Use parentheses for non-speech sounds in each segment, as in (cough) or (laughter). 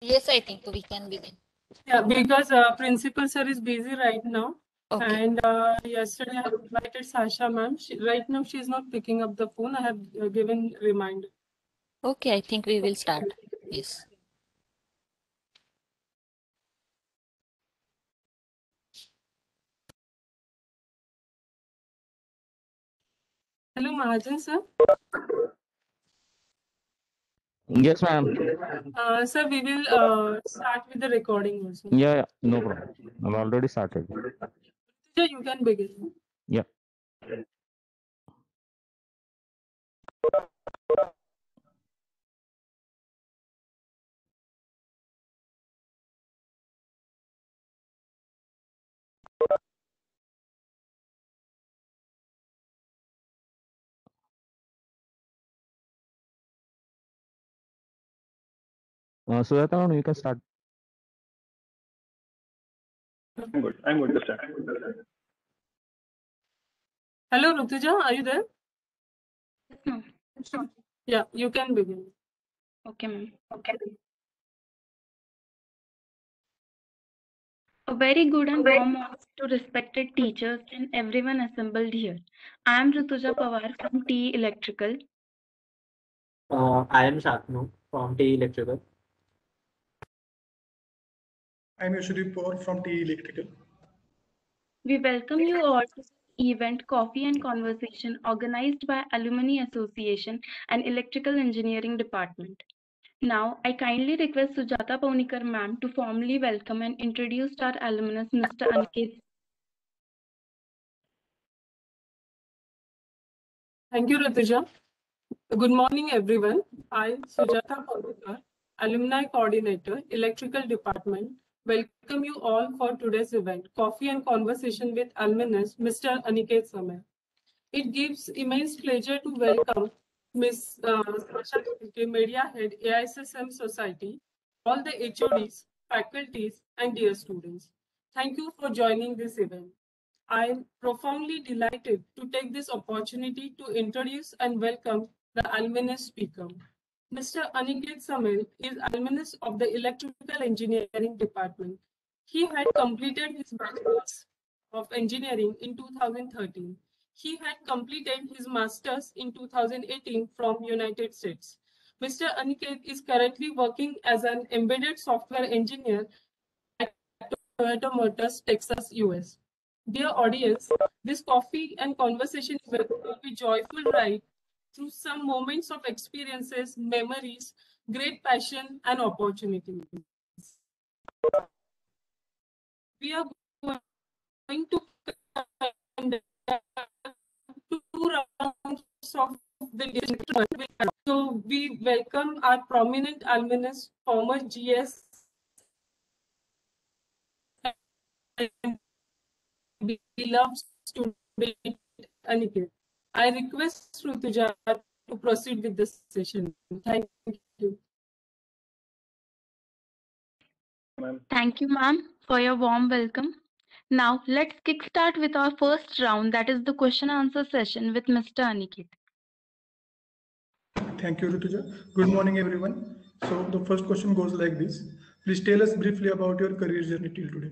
Yes, I think we can begin. Yeah, because uh, principal sir is busy right now. Okay. And uh, yesterday I invited Sasha ma'am. Right now she is not picking up the phone. I have uh, given reminder. Okay, I think we will start. Yes. Hello, Mahajan sir. Yes, ma'am. Uh, sir, we will uh, start with the recording also. Yeah, yeah, no problem. I've already started. So you can begin. Yeah. Uh, Sujata, ma'am, you can start. I'm good. I'm good to start. Hello, Rutuja, are you there? No. Yeah, you can begin. Okay, ma'am. Okay. A very good and warm welcome to respected teachers and everyone assembled here. I am Rutuja Pawar from T Electrical. Uh, I am Shaknu from T Electrical. I'm Yashudip Kaur from TE Electrical. We welcome you all to this event Coffee and Conversation organized by Alumni Association and Electrical Engineering Department. Now, I kindly request Sujata Paunikar ma'am to formally welcome and introduce our alumnus, Mr. Aniket Thank you, Rutuja. Good morning, everyone. I, Sujata Paudekar, Alumni Coordinator, Electrical Department, welcome you all for today's event, Coffee and Conversation with Alumnus, Mr. Aniket Samel. It gives immense pleasure to welcome Ms. Uh, Sasha Media Head, AISSM Society, all the HODs, faculties, and dear students. Thank you for joining this event. I am profoundly delighted to take this opportunity to introduce and welcome the alumnus speaker. Mr. Aniket Samel is alumnus of the Electrical Engineering Department. He had completed his Bachelor's of Engineering in 2013. He had completed his Master's in 2018 from United States. Mr. Aniket is currently working as an embedded software engineer at Toyota Motors, Texas, US. Dear audience, this coffee and conversation will be joyful ride through some moments of experiences, memories, great passion, and opportunities. We are going to two rounds of the So we welcome our prominent alumnus, former GS beloved student Aniket. I request Rutuja to proceed with this session. Thank you. Thank you, ma'am, for your warm welcome. Now, let's kickstart with our first round, that is the question answer session with Mr. Aniket. Thank you, Rutuja. Good morning, everyone. So the first question goes like this. Please tell us briefly about your career journey till today.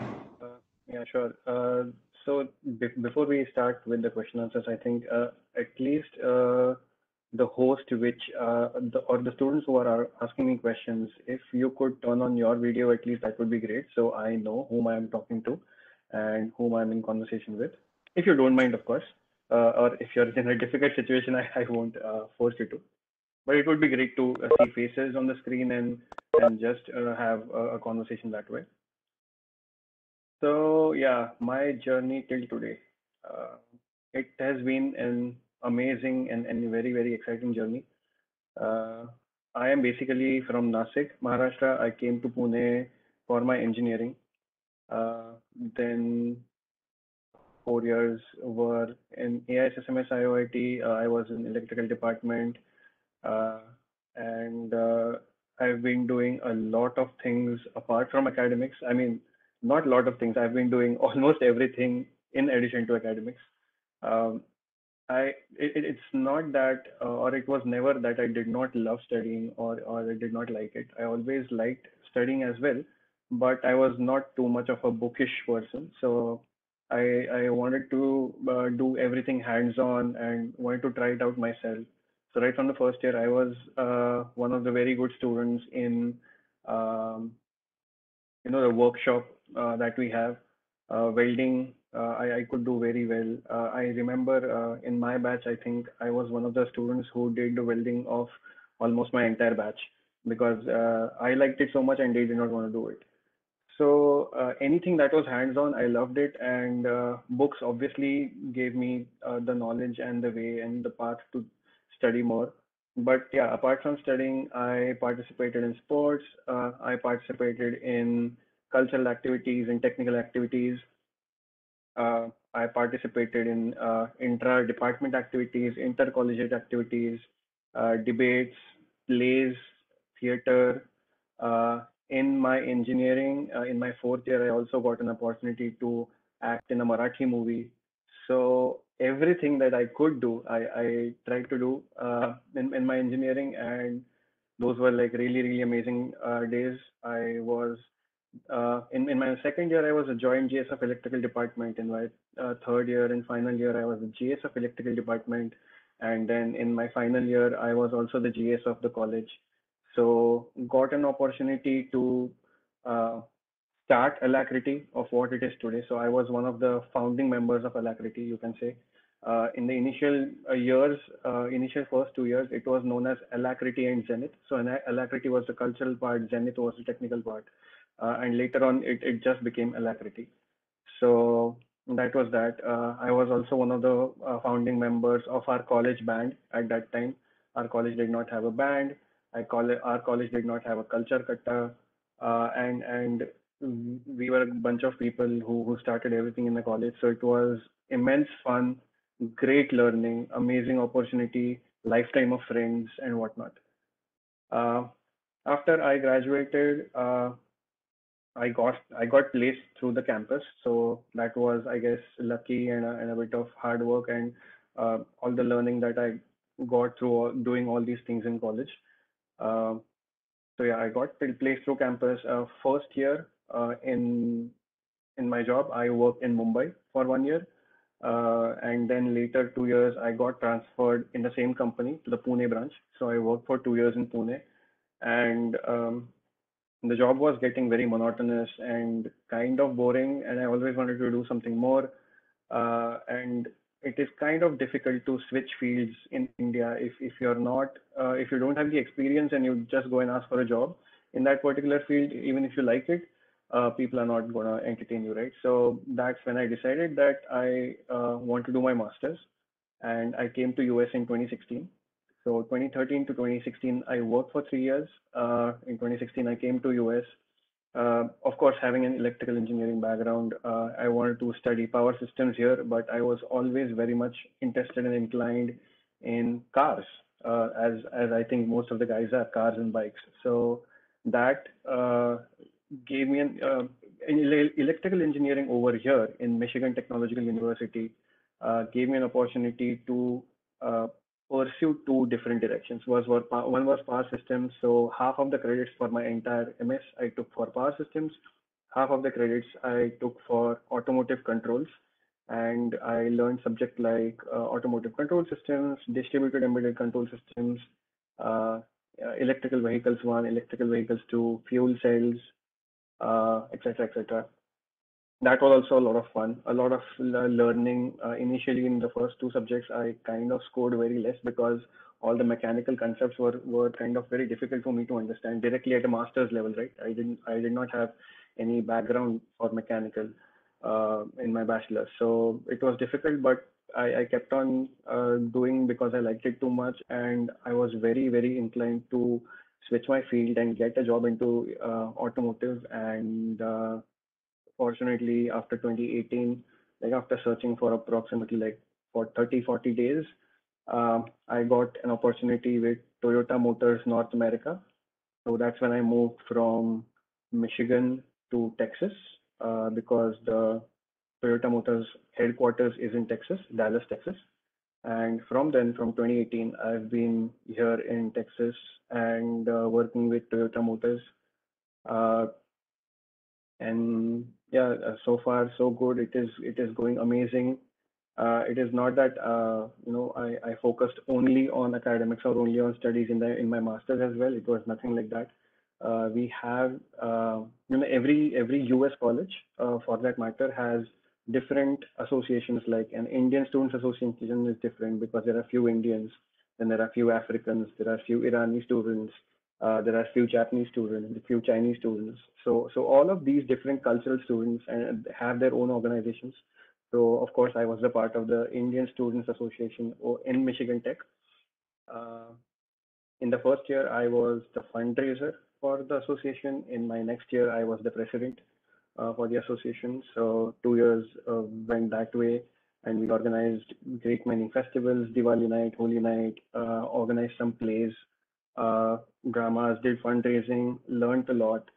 Uh, yeah, sure. Uh, so be before we start with the question answers, I think uh, at least uh, the host, which uh, the, or the students who are asking me questions, if you could turn on your video, at least that would be great. So I know whom I am talking to and whom I'm in conversation with. If you don't mind, of course, uh, or if you're in a difficult situation, (laughs) I, I won't uh, force you to. But it would be great to see faces on the screen and and just have a, a conversation that way. So yeah, my journey till today, uh, it has been an amazing and, and very, very exciting journey. Uh, I am basically from Nasik, Maharashtra. I came to Pune for my engineering. Uh, then four years were in AISSMS IOIT. Uh, I was in electrical department. Uh, and uh, I've been doing a lot of things apart from academics. I mean, not a lot of things. I've been doing (laughs) almost everything in addition to academics. Um, I it, it- it's not that uh, or it was never that I did not love studying or or I did not like it. I always liked studying as well, but I was not too much of a bookish person. So I I wanted to uh, do everything hands-on and wanted to try it out myself. So right from the first year, I was uh, one of the very good students in um, you know the workshop that we have. Uh, welding uh, I, I could do very well. Uh, i remember uh, in my batch i think i was one of the students who did the welding of almost my entire batch because uh, i liked it so much and they did not want to do it. So uh, anything that was hands on i loved it and uh, books obviously gave me uh, the knowledge and the way and the path to study more. But yeah, apart from studying, I participated in sports. Uh, I participated in cultural activities and technical activities. Uh, I participated in uh, intra-department activities, inter-collegiate activities, uh, debates, plays, theater. Uh, in my engineering, uh, in my fourth year, I also got an opportunity to act in a Marathi movie. So everything that I could do, I, I tried to do uh, in, in my engineering, and those were like really, really amazing days. I was uh, in, in my second year, I was a joint GS of electrical department. In my uh, third year and final year, I was a GS of electrical department. And then in my final year, I was also the GS of the college. So got an opportunity to uh, start Alacrity of what it is today. So I was one of the founding members of Alacrity, you can say. Uh, in the initial uh, years, uh, initial first two years, it was known as Alacrity and Zenith. So Alacrity was the cultural part, Zenith was the technical part. Uh, and later on, it, it just became Alacrity. So that was that. Uh, I was also one of the uh, founding members of our college band at that time. Our college did not have a band. I call it, our college did not have a culture. Uh, and and we were a bunch of people who, who started everything in the college. So it was immense fun, great learning, amazing opportunity, lifetime of friends and whatnot. Uh, after I graduated, uh, I got I got placed through the campus. So that was, I guess, lucky and a, and a bit of hard work and uh, all the learning that I got through doing all these things in college. Uh, so yeah, I got placed through campus. Uh, first year uh, in in my job, I worked in Mumbai for one year, uh, and then later two years I got transferred in the same company to the Pune branch. So I worked for two years in Pune, and um, the job was getting very monotonous and kind of boring, and I always wanted to do something more. Uh, and it is kind of difficult to switch fields in India if if you're not uh, if you don't have the experience and you just go and ask for a job in that particular field, even if you like it, uh, people are not gonna entertain you, right? So that's when I decided that I uh, want to do my masters, and I came to US in 2016. So 2013 to 2016, I worked for three years. Uh, in 2016, I came to US. Uh, of course, having an electrical engineering background, uh, I wanted to study power systems here, but I was always very much interested and inclined in cars, uh, as as I think most of the guys are cars and bikes. So that uh, gave me an uh, electrical engineering over here in Michigan Technological University gave me an opportunity to pursue two different directions. Was one was power systems, so half of the credits for my entire MS I took for power systems, half of the credits I took for automotive controls, and I learned subject like uh, automotive control systems, distributed embedded control systems, uh, electrical vehicles one, electrical vehicles two, fuel cells, uh, etc. etc. That was also a lot of fun, a lot of learning. Uh, initially, in the first two subjects, I kind of scored very less because all the mechanical concepts were were kind of very difficult for me to understand directly at a master's level, right? I didn't I did not have any background for mechanical uh, in my bachelor, so it was difficult, but I, I kept on uh, doing because I liked it too much, and I was very very inclined to switch my field and get a job into uh, automotive and uh, fortunately after 2018 like after searching for approximately like for 30 40 days um, i got an opportunity with toyota motors north america so that's when i moved from michigan to texas uh, because the toyota motors headquarters is in texas dallas texas And from then, from 2018, I've been here in Texas and uh, working with Toyota Motors. Uh, and yeah, uh, so far so good. It is it is going amazing. Uh, it is not that uh, you know I, I focused only on academics or only on studies in the in my masters as well. It was nothing like that. Uh, we have uh, you know every every US college uh, for that matter has different associations. Like an Indian Students Association is different because there are few Indians, then there are few Africans, there are few Irani students, uh, there are few Japanese students, a few Chinese students. So, so all of these different cultural students and have their own organizations. So, of course, I was a part of the Indian Students Association in Michigan Tech. Uh, in the first year, I was the fundraiser for the association. In my next year, I was the president uh, for the association. So, two years uh, went that way, and we organized great many festivals, Diwali night, Holi night, uh, organized some plays uh, dramas, did fundraising, learned a lot,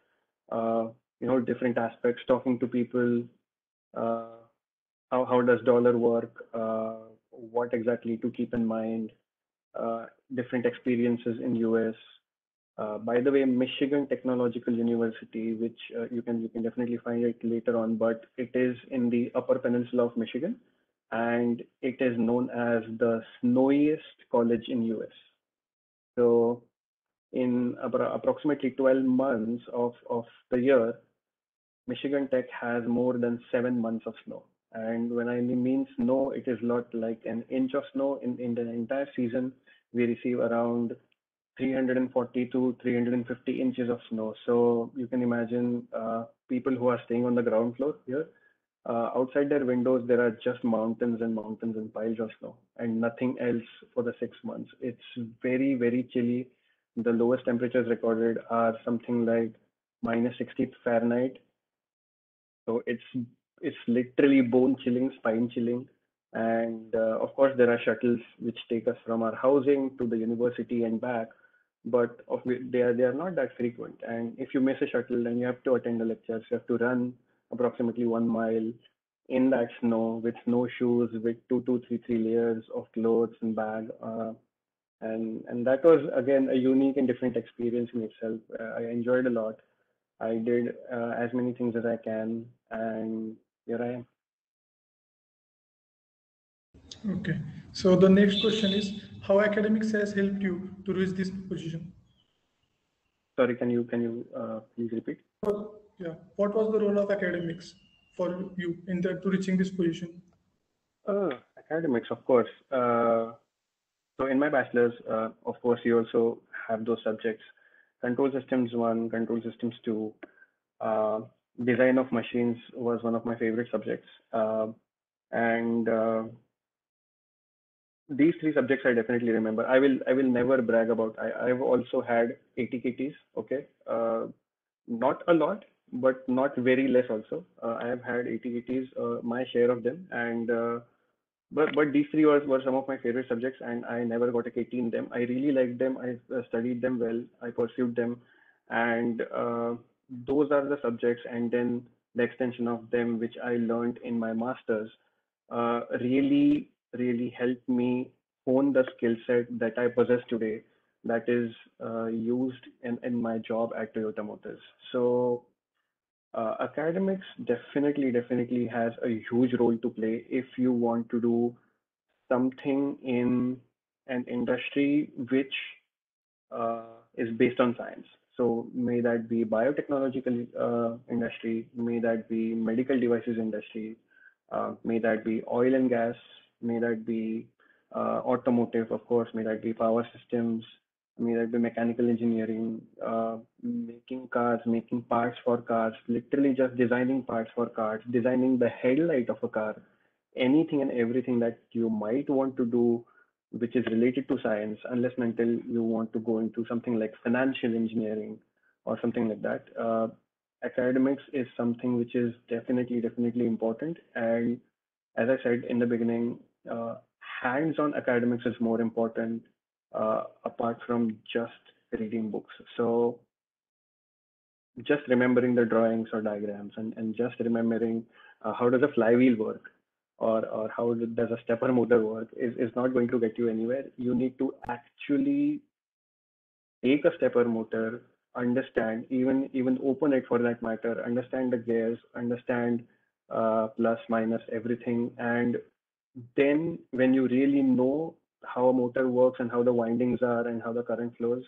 uh, you know, different aspects, talking to people, uh, how, how does dollar work, uh, what exactly to keep in mind, uh, different experiences in US. Uh, by the way, Michigan Technological University, which you can you can definitely find it later on, but it is in the Upper Peninsula of Michigan, and it is known as the snowiest college in US. So in approximately 12 months of, of the year, Michigan Tech has more than seven months of snow. And when I mean snow, it is not like an inch of snow. In, in the entire season, we receive around 340 to 350 inches of snow. So you can imagine uh, people who are staying on the ground floor here, uh, outside their windows, there are just mountains and mountains and piles of snow and nothing else for the six months. It's very, very chilly. The lowest temperatures recorded are something like minus 60 Fahrenheit. So it's it's literally bone chilling, spine chilling. And uh, of course, there are shuttles which take us from our housing to the university and back, but of, they are they are not that frequent. And if you miss a shuttle, then you have to attend the lectures. You have to run approximately one mile in that snow with snowshoes with two, two, three, three layers of clothes and bag. Uh, and and that was again a unique and different experience in itself. Uh, I enjoyed a lot. I did uh, as many things as I can, and here I am. Okay. So the next question is, how academics has helped you to reach this position? Sorry, can you can you uh, please repeat? Yeah what was the role of academics for you in that to reaching this position uh, academics of course uh, so in my bachelor's uh, of course you also have those subjects control systems one control systems two uh, design of machines was one of my favorite subjects uh, and uh, these three subjects I definitely remember. I will I will never brag about. I I've also had ATKTs. Okay, not a lot, but not very less also. Uh, I have had ATKTs, uh, my share of them, and uh, but but these three were, were some of my favorite subjects, and I never got a KT in them. I really liked them. I uh, studied them well. I pursued them, and uh, those are the subjects, and then the extension of them, which I learned in my masters, uh, really really helped me hone the skill set that I possess today that is used in, in my job at Toyota Motors. So uh, academics definitely, definitely has a huge role to play if you want to do something in an industry which uh, is based on science. So may that be biotechnological uh, industry, may that be medical devices industry, uh, may that be oil and gas, may that be uh, automotive, of course, may that be power systems, I mean, like the mechanical engineering, uh, making cars, making parts for cars, literally just designing parts for cars, designing the headlight of a car, anything and everything that you might want to do, which is related to science, unless and until you want to go into something like financial engineering or something like that. Uh, academics is something which is definitely, definitely important. And as I said in the beginning, uh, hands-on academics is more important apart from just reading books. So just remembering the drawings or diagrams and, and just remembering uh, how does a flywheel work. or or how does a stepper motor work is, is not going to get you anywhere. You need to actually take a stepper motor, understand, even even open it for that matter, understand the gears, understand uh, plus minus everything, and then when you really know how a motor works and how the windings are and how the current flows,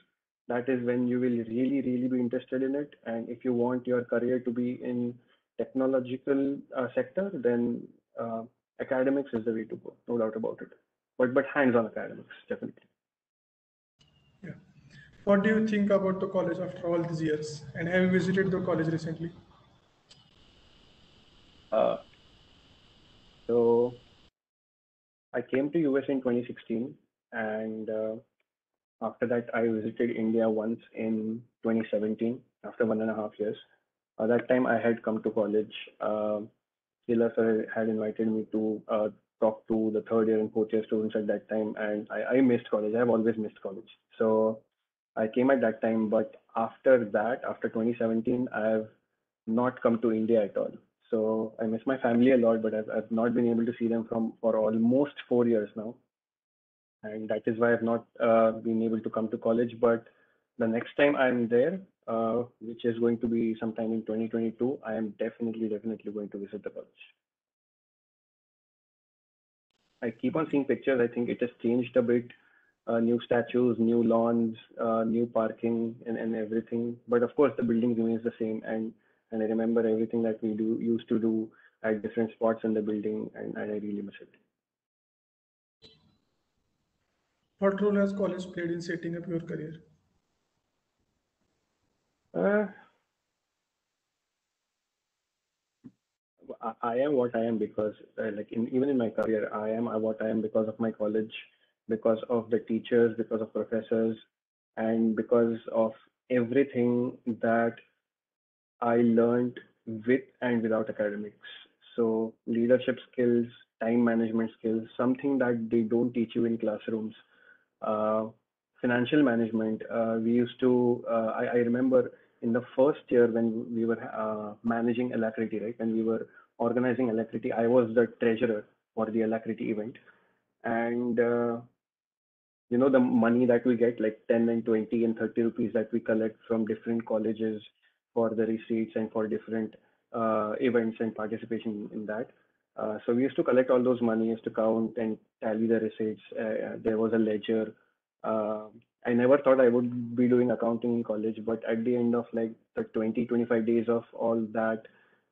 that is when you will really really be interested in it. And if you want your career to be in technological uh, sector, then uh, academics is the way to go, no doubt about it. But but hands-on academics, definitely. Yeah. What do you think about the college after all these years? And have you visited the college recently? Uh, so I came to US in 2016, and uh, after that I visited India once in 2017 after one and a half years. At that time I had come to college. Uh, sir had invited me to uh, talk to the third year and fourth year students at that time, and I, I missed college. I have always missed college. So I came at that time, but after that, after 2017, I have not come to India at all. So I miss my family a lot, but I've, I've not been able to see them from for almost four years now, and that is why I've not uh, been able to come to college. But the next time I'm there, uh, which is going to be sometime in 2022, I am definitely definitely going to visit the college. I keep on seeing pictures. I think it has changed a bit. Uh, new statues, new lawns, uh, new parking, and, and everything. But of course, the building remains the same. And and I remember everything that we do used to do at different spots in the building, and, and I really miss it. What role has college played in setting up your career? Uh, I, I am what I am because, uh, like, in, even in my career, I am what I am because of my college, because of the teachers, because of professors, and because of everything that I learned with and without academics. So, leadership skills, time management skills, something that they don't teach you in classrooms. Uh, financial management, uh, we used to, uh, I, I remember in the first year when we were uh, managing Alacrity, right? When we were organizing Alacrity, I was the treasurer for the Alacrity event. And, uh, you know, the money that we get, like 10 and 20 and 30 rupees that we collect from different colleges for the receipts and for different uh, events and participation in that. Uh, so we used to collect all those money, used to count and tally the receipts. Uh, there was a ledger. Uh, I never thought I would be doing accounting in college, but at the end of like the 20, 25 days of all that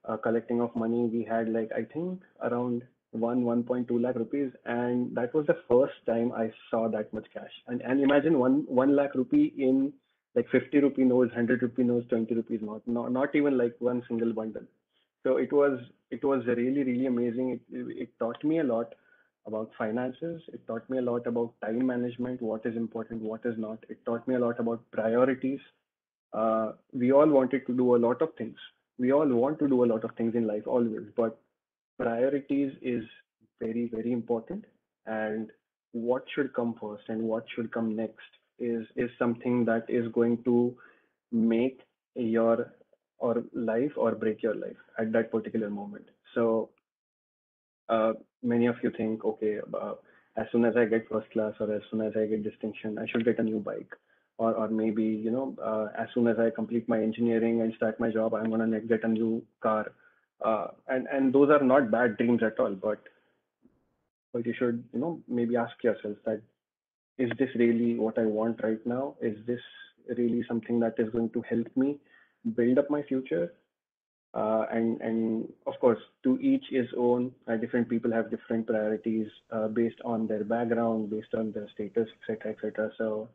uh, collecting of money, we had like, I think around one, 1.2 lakh rupees. And that was the first time I saw that much cash. And, and imagine one, one lakh rupee in like 50 rupee notes, 100 rupee notes, 20 rupees note, not, not even like one single bundle. So it was, it was really, really amazing. It, it taught me a lot about finances. It taught me a lot about time management, what is important, what is not. It taught me a lot about priorities. Uh, we all wanted to do a lot of things. We all want to do a lot of things in life always, but priorities is very, very important. And what should come first and what should come next is is something that is going to make your or life or break your life at that particular moment. So uh, many of you think, okay, uh, as soon as I get first class or as soon as I get distinction, I should get a new bike. Or, or maybe, you know, uh, as soon as I complete my engineering and start my job, I'm going to get a new car. Uh, and, and those are not bad dreams at all, but, but you should, you know, maybe ask yourself that, is this really what I want right now? Is this really something that is going to help me build up my future? Uh, and and of course, to each his own. Uh, different people have different priorities uh, based on their background, based on their status, etc., etc. So,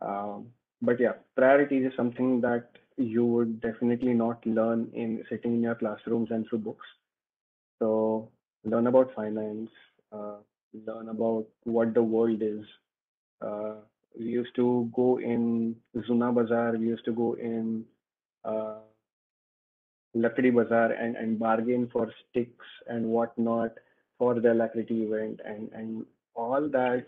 um, but yeah, priorities is something that you would definitely not learn in sitting in your classrooms and through books. So, learn about finance, uh, learn about what the world is. Uh, we used to go in Zuna Bazaar. We used to go in. Uh, Lakdi Bazaar and, and bargain for sticks and whatnot for the Alacrity event and, and all that.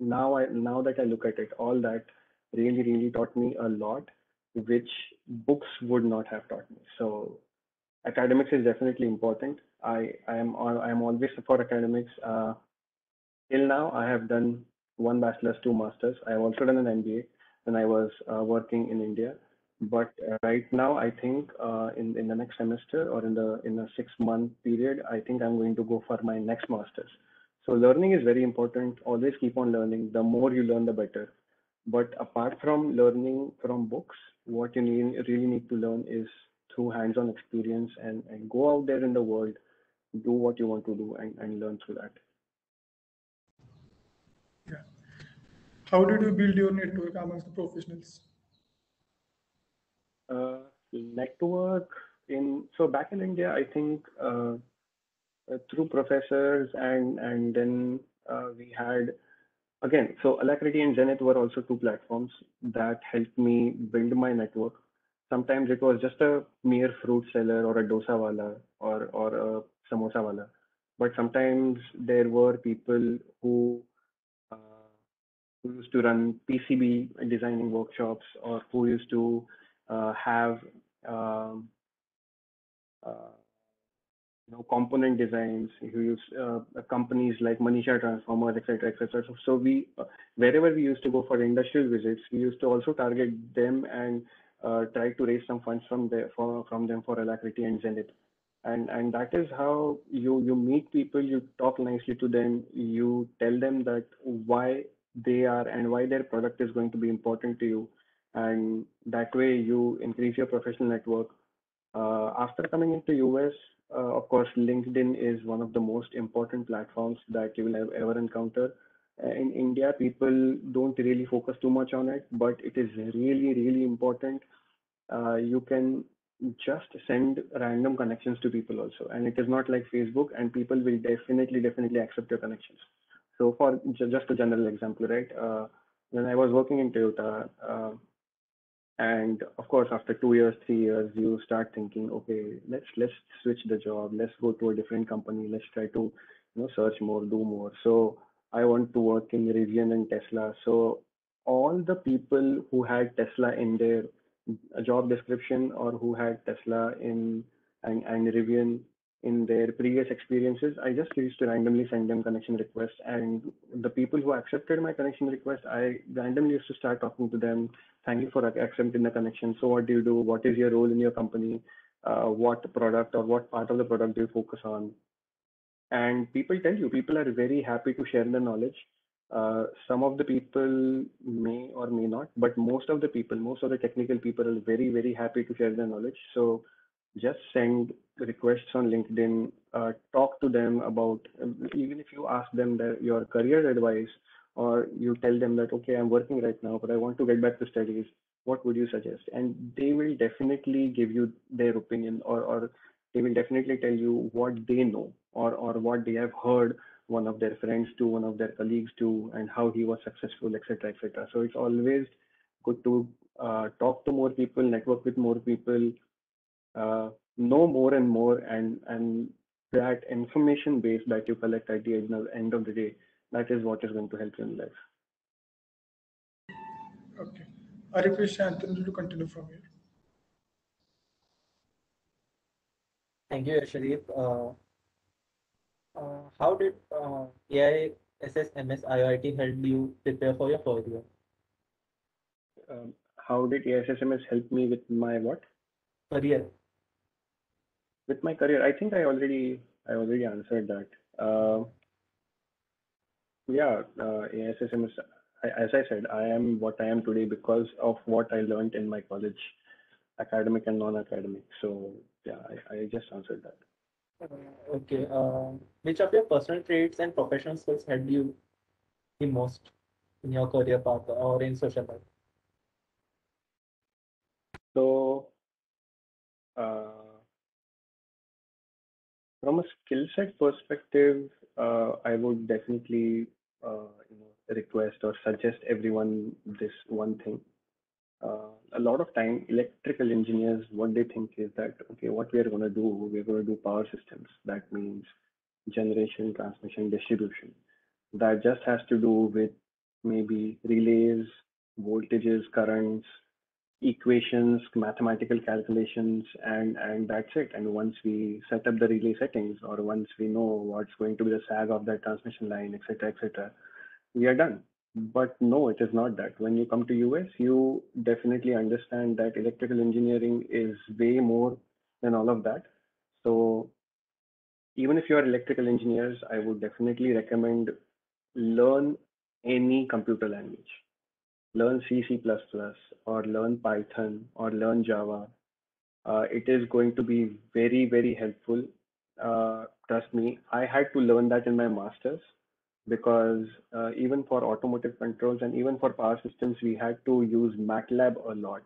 Now I now that I look at it, all that really, really taught me a lot, which books would not have taught me. So academics is definitely important. I, I am I am always for academics. Uh, till now, I have done one bachelor's, two masters. I have also done an MBA when I was uh, working in India. But uh, right now, I think uh, in in the next semester or in the in a six month period, I think I'm going to go for my next masters. So learning is very important. Always keep on learning. The more you learn, the better. But apart from learning from books, what you need, really need to learn is through hands-on experience and, and go out there in the world, do what you want to do and, and learn through that. Yeah. How did you build your network amongst the professionals? Uh, network in so back in India, I think uh, uh, through professors and and then uh, we had again so Alacrity and Zenith were also two platforms that helped me build my network. Sometimes it was just a mere fruit seller or a dosa wala or or a samosa wala, but sometimes there were people who who used to run PCB designing workshops or who used to uh, have um, uh, you know component designs who use uh, companies like Manisha Transformers, etc., etc. So, so we uh, wherever we used to go for industrial visits, we used to also target them and uh, try to raise some funds from there for from them for Alacrity and Zenith. And and that is how you you meet people, you talk nicely to them, you tell them that why they are and why their product is going to be important to you and that way you increase your professional network. Uh, after coming into US, uh, of course, LinkedIn is one of the most important platforms that you will ever encounter. Uh, in India, people don't really focus too much on it, but it is really, really important. Uh, you can just send random connections to people also, and it is not like Facebook, and people will definitely, definitely accept your connections. So, for just a general example, right? Uh, when I was working in Toyota, uh, and of course after two years three years you start thinking okay let's let's switch the job. Let's go to a different company. Let's try to you know search more do more. So i want to work in rivian and tesla. So all the people who had tesla in their job description or who had tesla in and, and rivian in their previous experiences, I just used to randomly send them connection requests. And the people who accepted my connection request, I randomly used to start talking to them. Thank you for accepting the connection. So, what do you do? What is your role in your company? Uh, what product or what part of the product do you focus on? And people tell you, people are very happy to share the knowledge. Uh, some of the people may or may not, but most of the people, most of the technical people are very, very happy to share their knowledge. So just send requests on LinkedIn, uh, talk to them about, even if you ask them your career advice or you tell them that, okay, I'm working right now, but I want to get back to studies, what would you suggest? And they will definitely give you their opinion or, or they will definitely tell you what they know or, or what they have heard one of their friends do, one of their colleagues do, and how he was successful, etc., etc. So it's always good to uh, talk to more people, network with more people, uh, know more and more and and that information base that you collect at the end of the day that is what is going to help you in life okay i request Shantanu to continue from here Thank you, Sharif. Uh, uh, how did uh, AI SSMS IIT help you prepare for your career? Um, how did AISSMS help me with my what? Career. With my career i think i already i already answered that uh, yeah uh, AISSMS, I, as i said i am what i am today because of what i learned in my college academic and non-academic so yeah i, I just answered that okay. Uh, which of your personal traits and professional skills helped you the most in your career path or in social life? So, uh, from a skill set perspective, uh, I would definitely, uh, you know, request or suggest everyone this one thing. Uh, a lot of time, electrical engineers, what they think is that, okay, what we are going to do, we're going to do power systems. That means generation, transmission, distribution. That just has to do with maybe relays, voltages, currents, equations, mathematical calculations, and, and that's it. And once we set up the relay settings or once we know what's going to be the sag of that transmission line, etc., etc., we are done. But no, it is not that. When you come to US, you definitely understand that electrical engineering is way more than all of that. So even if you are electrical engineers, I would definitely recommend learn any computer language. Learn C, C++, or learn Python, or learn Java. Uh, it is going to be very, very helpful. Uh, trust me, I had to learn that in my master's because uh, even for automotive controls and even for power systems, we had to use MATLAB a lot.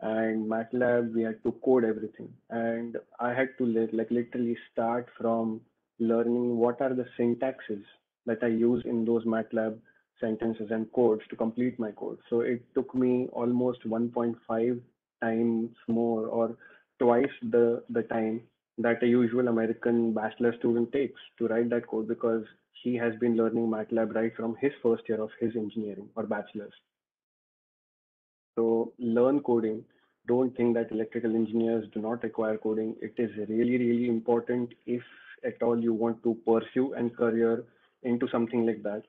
And MATLAB, we had to code everything. And I had to li- like literally start from learning what are the syntaxes that I use in those MATLAB sentences and codes to complete my code. So it took me almost 1.5 times more or twice the, the time that a usual American bachelor student takes to write that code because he has been learning MATLAB right from his first year of his engineering or bachelor's. So learn coding. Don't think that electrical engineers do not require coding. It is really, really important if at all you want to pursue and career into something like that.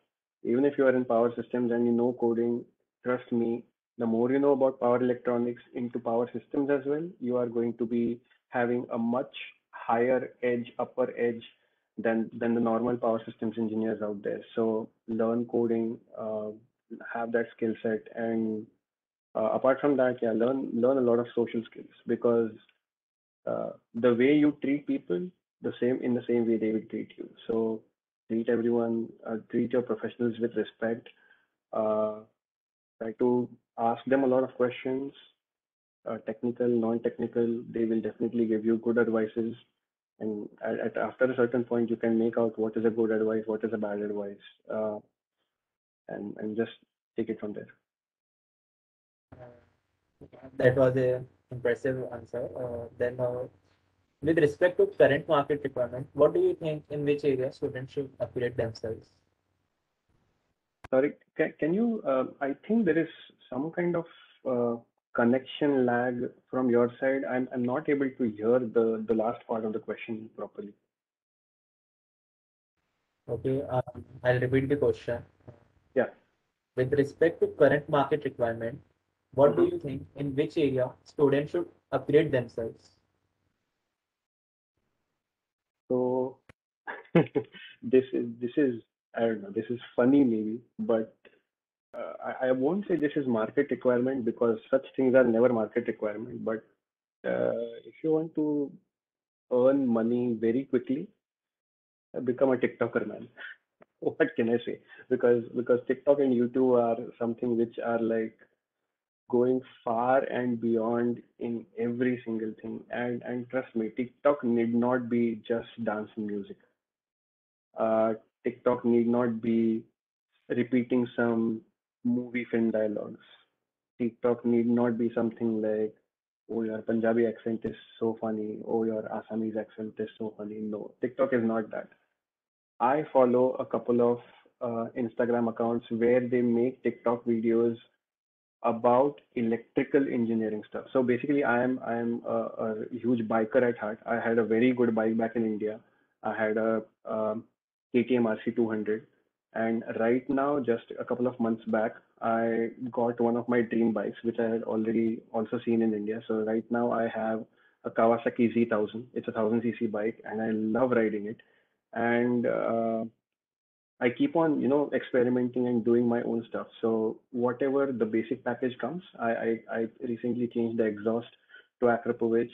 Even if you are in power systems and you know coding, trust me, the more you know about power electronics into power systems as well, you are going to be having a much higher edge, upper edge than than the normal power systems engineers out there. So learn coding, uh, have that skill set, and uh, apart from that, yeah, learn learn a lot of social skills because uh, the way you treat people, the same in the same way they will treat you. So treat everyone, uh, treat your professionals with respect. Uh, try to ask them a lot of questions, uh, technical, non-technical. They will definitely give you good advices and at, at, after a certain point you can make out what is a good advice what is a bad advice uh, and and just take it from there that was a impressive answer uh, then uh, with respect to current market requirement what do you think in which area students should upgrade themselves sorry can, can you uh, i think there is some kind of uh, connection lag from your side. I'm, I'm not able to hear the, the last part of the question properly. Okay, um, I'll repeat the question. Yeah. With respect to current market requirement, what do you think in which area students should upgrade themselves? So (laughs) this is this is I don't know, this is funny maybe, but uh, I, I won't say this is market requirement because such things are never market requirement. But uh, if you want to earn money very quickly, become a TikToker, man. (laughs) what can I say? Because because TikTok and YouTube are something which are like going far and beyond in every single thing. And and trust me, TikTok need not be just dance and music. Uh, TikTok need not be repeating some movie film dialogues. TikTok need not be something like, oh, your Punjabi accent is so funny, oh, your Assamese accent is so funny. No, TikTok is not that. I follow a couple of uh, Instagram accounts where they make TikTok videos about electrical engineering stuff. So basically, I am I am a, a huge biker at heart. I had a very good bike back in India. I had a um, KTM RC200 and right now, just a couple of months back, I got one of my dream bikes, which I had already also seen in India. So right now I have a Kawasaki Z1000. It's a 1000cc bike and I love riding it. And uh, I keep on, you know, experimenting and doing my own stuff. So whatever the basic package comes, I, I, I recently changed the exhaust to Akrapovic.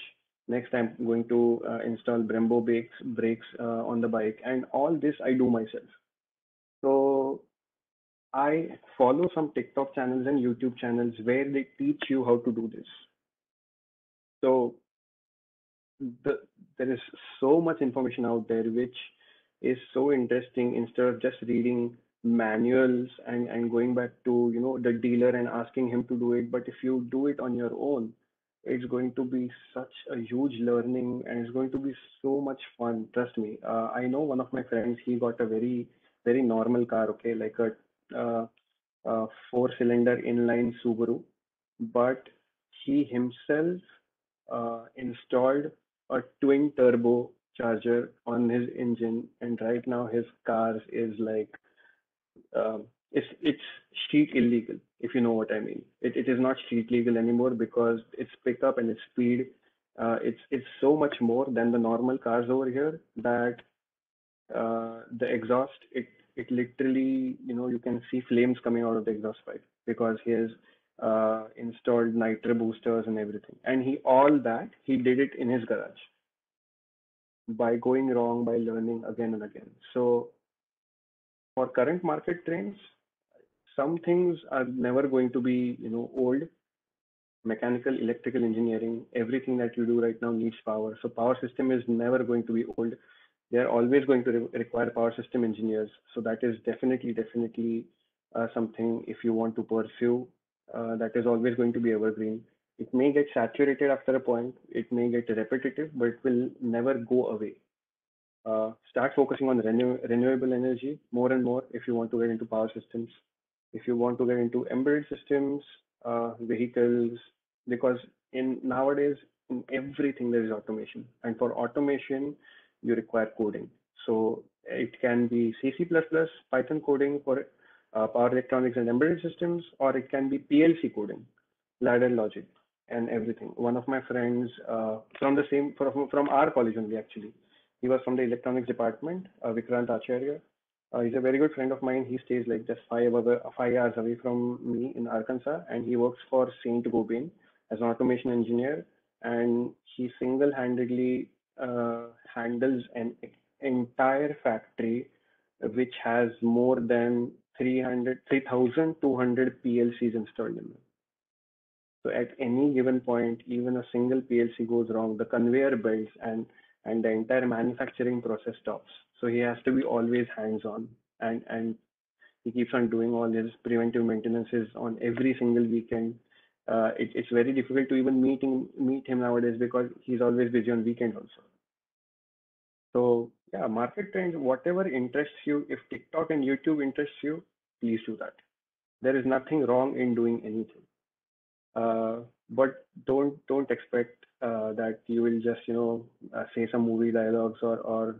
Next, I'm going to uh, install Brembo brakes, brakes uh, on the bike. And all this I do myself. So I follow some TikTok channels and YouTube channels where they teach you how to do this. So the, there is so much information out there which is so interesting instead of just reading manuals and, and going back to you know the dealer and asking him to do it but if you do it on your own it's going to be such a huge learning and it's going to be so much fun trust me. Uh, i know one of my friends he got a very very normal car, okay, like a, uh, a four-cylinder inline Subaru, but he himself uh, installed a twin turbo charger on his engine, and right now his car is like um, it's it's street illegal if you know what I mean. It it is not street legal anymore because its pickup and its speed, uh, it's it's so much more than the normal cars over here that uh, the exhaust it it literally you know you can see flames coming out of the exhaust pipe because he has uh, installed nitro boosters and everything, and he all that he did it in his garage by going wrong by learning again and again. So for current market trends, some things are never going to be, you know, old. Mechanical, electrical engineering, everything that you do right now needs power. So power system is never going to be old. They're always going to re require power system engineers. So that is definitely, definitely uh, something if you want to pursue, uh, that is always going to be evergreen. It may get saturated after a point, it may get repetitive, but it will never go away. Uh, start focusing on renew renewable energy more and more if you want to get into power systems. If you want to get into embedded systems, uh, vehicles, because in nowadays in everything there is automation, and for automation you require coding. So it can be C, C++, Python coding for uh, power electronics and embedded systems, or it can be PLC coding, ladder logic and everything. One of my friends uh, from the same from from our college only actually. He was from the electronics department, uh, Vikrant Acharya. Uh, he's a very good friend of mine. He stays like just five over, five hours away from me in Arkansas, and he works for Saint Gobain as an automation engineer. And he single-handedly uh, handles an entire factory which has more than 300, 3,200 PLCs installed in them. So at any given point, even a single PLC goes wrong, the conveyor belts and and the entire manufacturing process stops. So he has to be always hands-on, and and he keeps on doing all his preventive maintenances on every single weekend. Uh, it, it's very difficult to even meet him meet him nowadays because he's always busy on weekends also. So yeah, market trends, whatever interests you, if TikTok and YouTube interests you, please do that. There is nothing wrong in doing anything. Uh, but don't don't expect that you will just you know uh, say some movie dialogues or or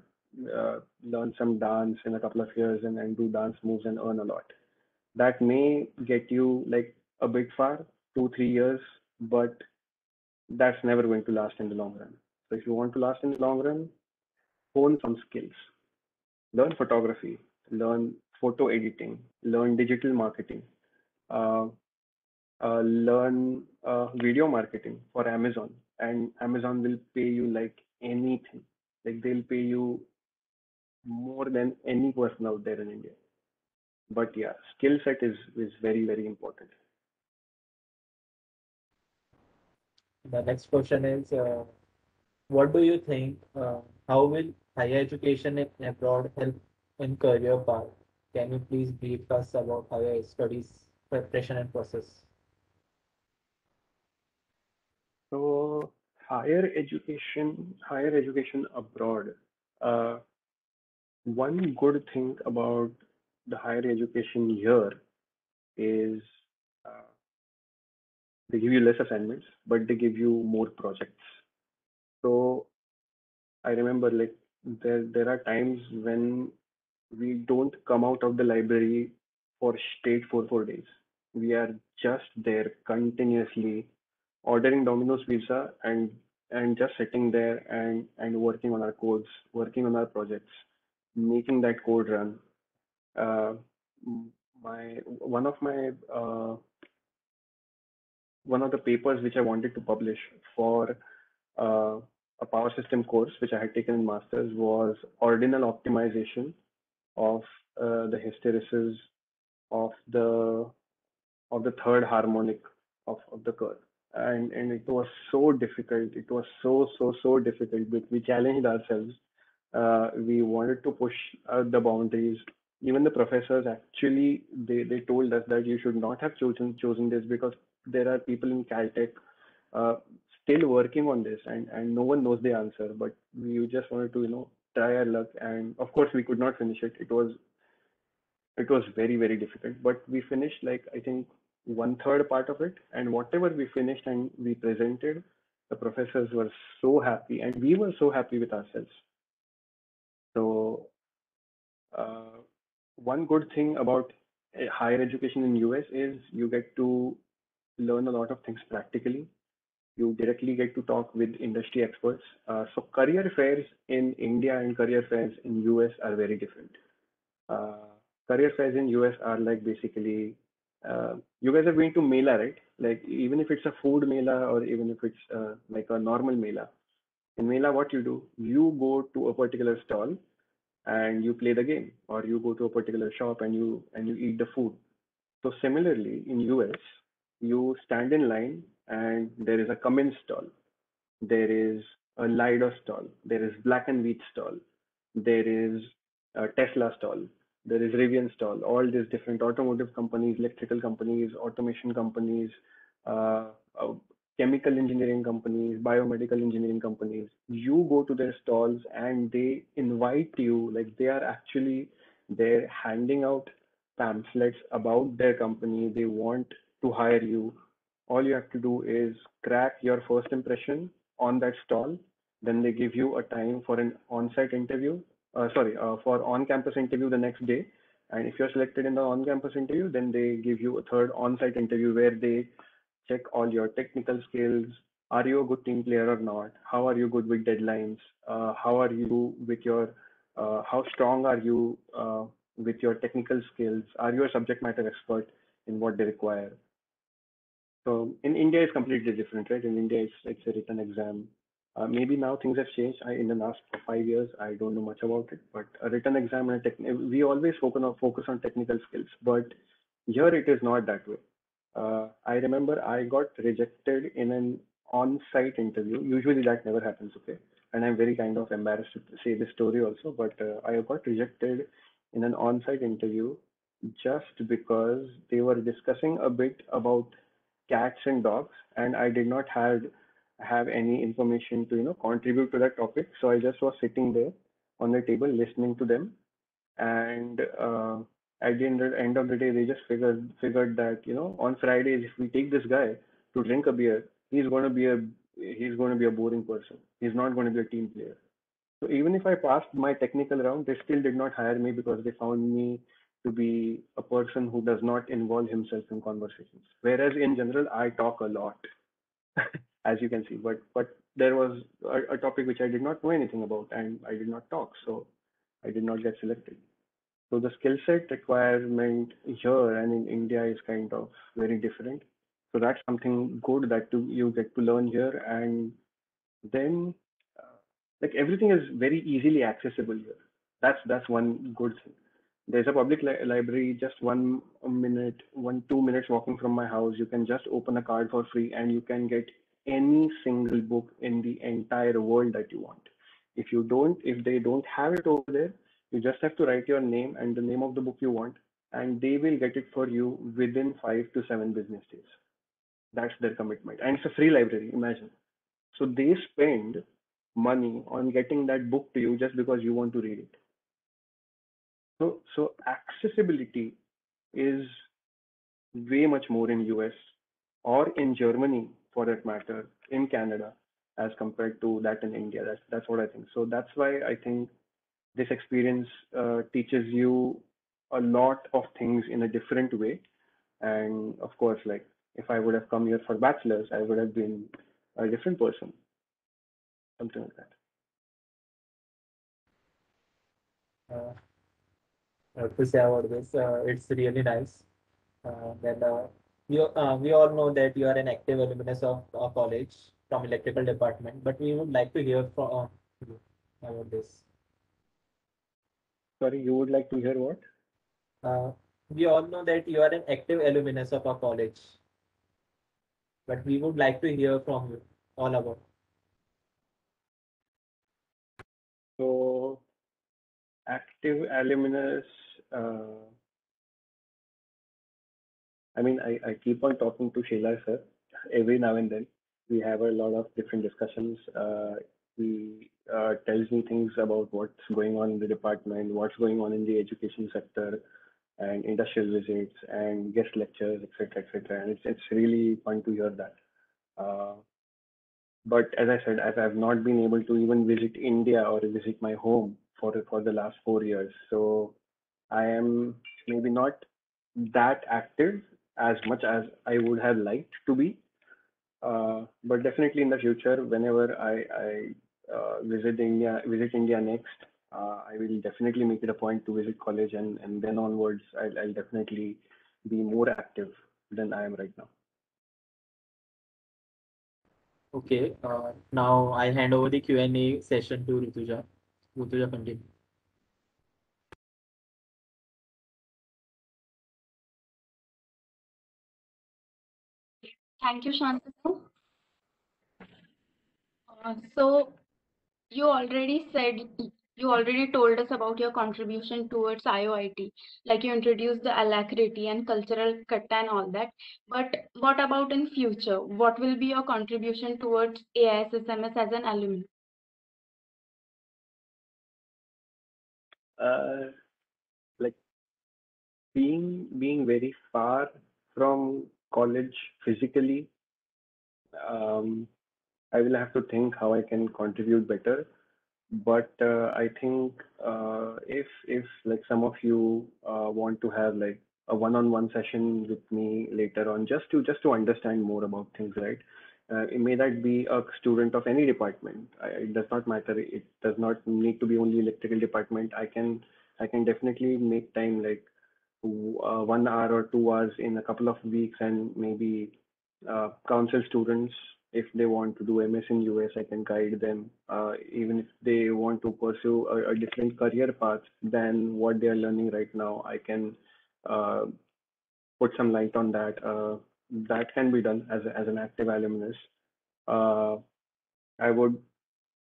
uh, learn some dance in a couple of years and, and do dance moves and earn a lot. That may get you like a bit far, two three years, but that's never going to last in the long run. So if you want to last in the long run, hone some skills. Learn photography, learn photo editing, learn digital marketing. Uh, uh, learn uh, video marketing for Amazon, and Amazon will pay you like anything. Like they'll pay you more than any person out there in India. But yeah, skill set is is very very important. The next question is, uh, what do you think? Uh, how will higher education abroad help in career path? Can you please brief us about higher studies preparation and process? So higher education, higher education abroad. Uh, one good thing about the higher education here is uh, they give you less assignments, but they give you more projects. So I remember like there there are times when we don't come out of the library for straight four four days. We are just there continuously ordering Domino's pizza and and just sitting there and and working on our codes, working on our projects, making that code run. Uh, my one of my uh, one of the papers which I wanted to publish for uh, a power system course which I had taken in masters was ordinal optimization of uh, the hysteresis of the of the third harmonic of, of the curve and and it was so difficult it was so so so difficult but we challenged ourselves. Uh, we wanted to push out the boundaries. Even the professors actually they, they told us that you should not have chosen chosen this because there are people in caltech uh, still working on this and and no one knows the answer. But we just wanted to you know try our luck. And of course we could not finish it. It was it was very very difficult. But we finished like i think one third part of it. And whatever we finished and we presented, the professors were so happy, and we were so happy with ourselves. So, uh, one good thing about higher education in US is you get to learn a lot of things practically. You directly get to talk with industry experts. Uh, so career fairs in India and career fairs in US are very different. Uh, career fairs in US are like basically uh, you guys are going to Mela, right? Like even if it's a food Mela or even if it's uh, like a normal Mela. In Mela, what you do, you go to a particular stall and you play the game, or you go to a particular shop and you and you eat the food. So similarly, in US, you stand in line and there is a Cummins stall, there is a Lido stall, there is Black and Veatch stall, there is a Tesla stall, there is Rivian stall, all these different automotive companies, electrical companies, automation companies, uh, uh, chemical engineering companies, biomedical engineering companies. You go to their stalls and they invite you, like they are actually they're handing out pamphlets about their company. They want to hire you. All you have to do is crack your first impression on that stall. Then they give you a time for an on-site interview. Uh, sorry, uh, for on-campus interview the next day. And if you're selected in the on-campus interview, then they give you a third on-site interview where they check all your technical skills. Are you a good team player or not? How are you good with deadlines? Uh, how are you with your, uh, how strong are you uh, with your technical skills? Are you a subject matter expert in what they require? So in India, it's completely different, right? In India, it's, it's a written exam. Uh, maybe now things have changed. I, in the last five years, I don't know much about it, but a written exam and we always focus on, focus on technical skills, but here it is not that way. Uh, I remember I got rejected in an on-site interview. Usually that never happens, okay? And I'm very kind of embarrassed to say this story also, but uh, I got rejected in an on-site interview just because they were discussing a bit about cats and dogs, and I did not have have any information to you know contribute to that topic. So I just was sitting there on the table listening to them, and uh, at the end, end of the day, they just figured figured that you know on Fridays if we take this guy to drink a beer, he's going to be a he's going to be a boring person. He's not going to be a team player. So even if I passed my technical round, they still did not hire me because they found me to be a person who does not involve himself in conversations. Whereas in general, I talk a lot, (laughs) as you can see. But but there was a, a topic which I did not know anything about, and I did not talk, so I did not get selected. So the skill set requirement here and in India is kind of very different. So that's something good that to, you get to learn here. And then uh, like everything is very easily accessible here. That's that's one good thing. There's a public li library just one minute, one two minutes walking from my house. You can just open a card for free and you can get any single book in the entire world that you want. If you don't, if they don't have it over there, you just have to write your name and the name of the book you want, and they will get it for you within five to seven business days. That's their commitment. And it's a free library, imagine. So they spend money on getting that book to you just because you want to read it. So, so accessibility is way much more in US or in Germany for that matter, in Canada as compared to that in India. That's that's what I think. So that's why I think this experience uh, teaches you a lot of things in a different way. And of course, like if I would have come here for bachelor's, I would have been a different person. Something like that. Uh, to say about this? Uh, it's really nice. Uh, then uh, we, uh, we all know that you are an active alumnus of our college from electrical department, but we would like to hear from uh, you about this. Sorry, you would like to hear what? Uh, we all know that you are an active alumnus of our college, but we would like to hear from you all about. So, active alumnus. Uh, I mean, I, I keep on talking to Sheila sir every now and then. We have a lot of different discussions. Uh, he uh, tells me things about what's going on in the department, what's going on in the education sector, and industrial visits and guest lectures, etc., etc. And it's it's really fun to hear that. Uh, but as I said, I've, I've not been able to even visit India or visit my home for for the last four years. So I am maybe not that active as much as I would have liked to be. Uh, but definitely in the future, whenever I, I uh, visit India, visit India next, uh, I will definitely make it a point to visit college, and, and then onwards, I'll, I'll definitely be more active than I am right now. Okay, uh, now I'll hand over the Q&A session to Rutuja. Rutuja, continue. Thank you, Shantanu. Uh, so you already said, you already told us about your contribution towards IOIT, like you introduced the alacrity and cultural cut and all that. But what about in future? What will be your contribution towards AISSMS as an alumni? Uh, like being being very far from college physically, um, I will have to think how I can contribute better. But uh, I think uh, if if like some of you uh, want to have like a one-on-one session with me later on, just to just to understand more about things, right? Uh, it may that be a student of any department. I, it does not matter. It does not need to be only electrical department. I can I can definitely make time like uh, one hour or two hours in a couple of weeks and maybe uh, counsel students if they want to do MS in US, I can guide them. Uh, even if they want to pursue a, a different career path than what they are learning right now, I can uh, put some light on that. Uh, that can be done as, a, as an active alumnus. Uh, I would,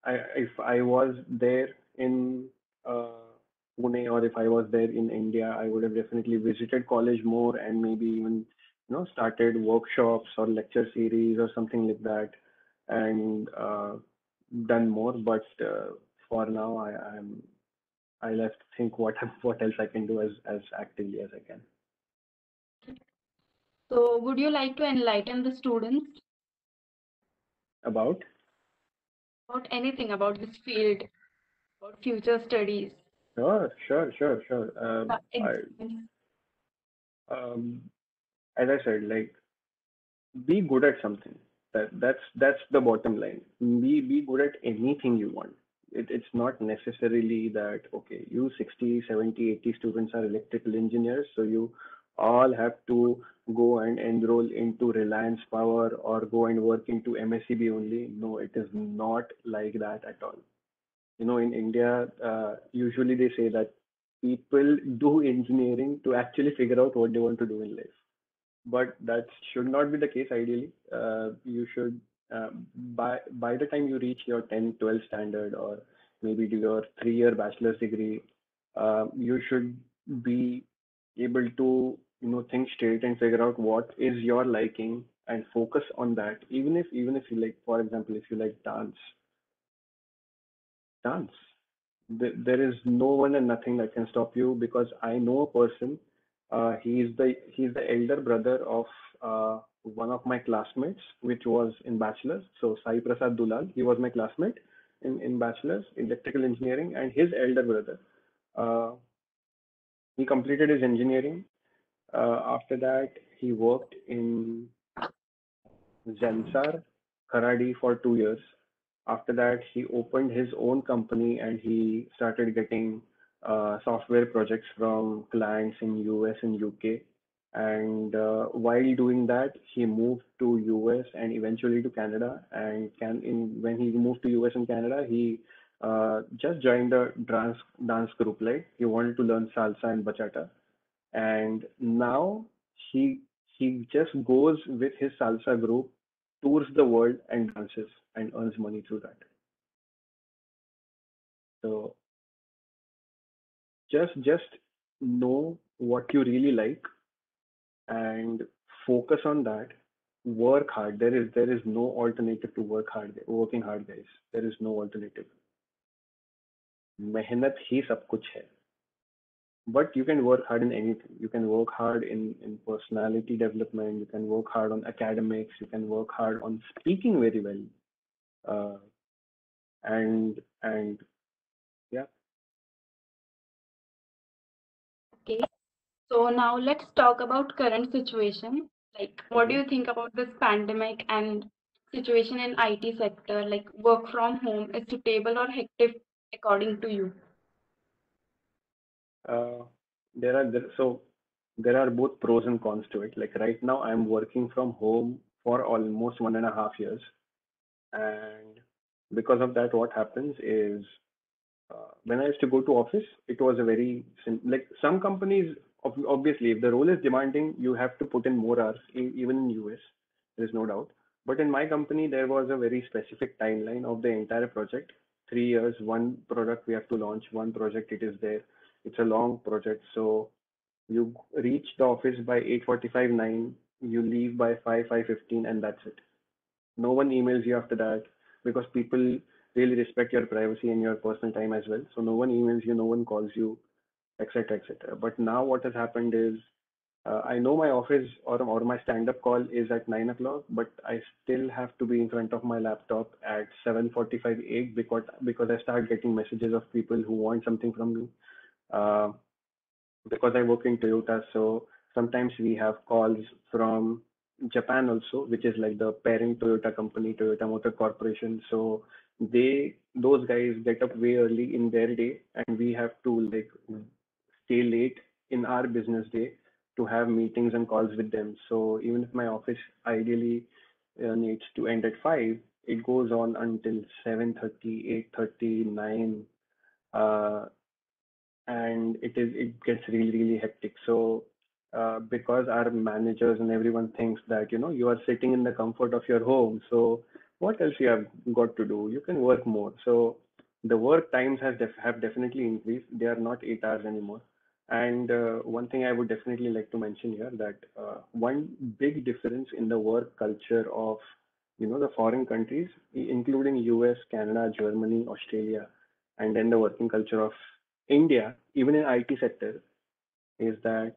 I, if I was there in uh, Pune or if I was there in India, I would have definitely visited college more and maybe even you know started workshops or lecture series or something like that and uh, done more. But uh, for now, I, I'm I'll have to think what (laughs) what else I can do as as actively as I can. So would you like to enlighten the students About about anything about this field, about future studies? Sure, sure, sure, sure. Um, uh, I, um, as I said, like be good at something. That that's that's the bottom line. Be be good at anything you want. It, it's not necessarily that okay, you 60, 70, 80 students are electrical engineers, so you all have to go and enroll into Reliance Power or go and work into MSEB only. No, it is not like that at all. You know, in India, uh, usually they say that people do engineering to actually figure out what they want to do in life. But that should not be the case ideally. Uh, you should uh, by by the time you reach your 10 12 standard or maybe do your three year bachelor's degree uh, you should be able to you know think straight and figure out what is your liking and focus on that. Even if even if you like for example if you like dance dance there is no one and nothing that can stop you because i know a person uh, he is the he is the elder brother of uh, one of my classmates, which was in bachelor's. So Sai Prasad Dulal, he was my classmate in in bachelor's electrical engineering, and his elder brother. Uh, he completed his engineering. Uh, after that, he worked in Zensar, Kharadi for two years. After that, he opened his own company and he started getting uh, software projects from clients in US and UK. And uh, while doing that, he moved to US and eventually to Canada. And can in when he moved to US and Canada, he uh, just joined a dance dance group. Like he wanted to learn salsa and bachata, and now he he just goes with his salsa group, tours the world and dances and earns money through that. So just just know what you really like and focus on that work hard there is there is no alternative to work hard working hard guys there is no alternative मेहनत ही सब कुछ है but you can work hard in anything. You can work hard in, in personality development. You can work hard on academics. You can work hard on speaking very well. Uh, and and yeah, Okay. So now let's talk about current situation. Like, what do you think about this pandemic and situation in IT sector? Like, work from home is suitable or hectic according to you? Uh, there are there, so there are both pros and cons to it. Like right now, I'm working from home for almost one and a half years, and because of that, what happens is uh, when I used to go to office, it was a very like some companies obviously if the role is demanding, you have to put in more hours. Even in US, there is no doubt. But in my company, there was a very specific timeline of the entire project. Three years, one product we have to launch, one project it is there. It's a long project, so you reach the office by 8:45, 9. You leave by 5, 5:15, and that's it. No one emails you after that because people really respect your privacy and your personal time as well. So no one emails you, no one calls you, etc., etc. But now what has happened is, uh, I know my office or or my stand-up call is at nine o'clock, but I still have to be in front of my laptop at 7:45, 8 because because I start getting messages of people who want something from me. Uh, because I work in Toyota, so sometimes we have calls from Japan also, which is like the parent Toyota company, Toyota Motor Corporation. So they those guys get up way early in their day, and we have to like stay late in our business day to have meetings and calls with them. So even if my office ideally uh, needs to end at five, it goes on until 7:30, 8:30, 9. Uh, and it is it gets really really hectic. So uh, because our managers and everyone thinks that you know you are sitting in the comfort of your home so what else you have got to do? You can work more. So the work times has def- have definitely increased. They are not 8 hours anymore. And uh, one thing i would definitely like to mention here that uh, one big difference in the work culture of you know the foreign countries including us canada germany australia and then the working culture of India, even in IT sector, is that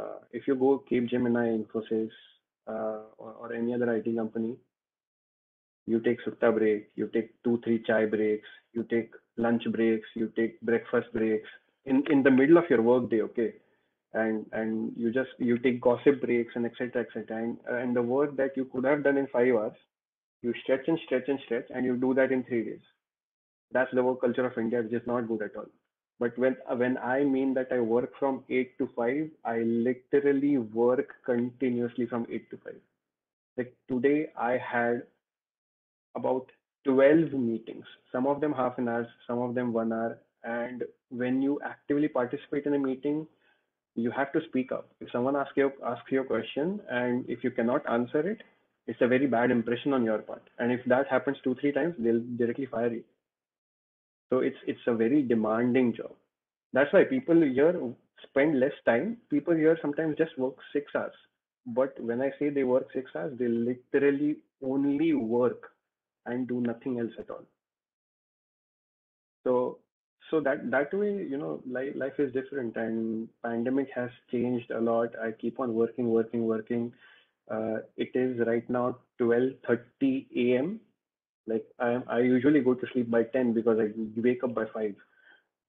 uh, if you go Capgemini, Infosys, uh, or, or any other IT company, you take sutta break, you take two, three chai breaks, you take lunch breaks, you take breakfast breaks in, in the middle of your work day, okay? And and you just you take gossip breaks and etc. etc. And and the work that you could have done in five hours, you stretch and stretch and stretch, and you do that in three days. That's the work culture of India, which is not good at all. But when when I mean that I work from eight to five, I literally work continuously from eight to five. Like today, I had about 12 meetings, some of them half an hour, some of them one hour. And when you actively participate in a meeting, you have to speak up. If someone asks you asks you a question and if you cannot answer it, it's a very bad impression on your part. And if that happens two, three times, they'll directly fire you. So it's it's a very demanding job. That's why people here spend less time. People here sometimes just work six hours. But when I say they work six hours, they literally only work and do nothing else at all. So so that that way, you know, life life is different and pandemic has changed a lot. I keep on working, working, working. Uh, it is right now 12:30 a.m. Like I I usually go to sleep by 10 because I wake up by 5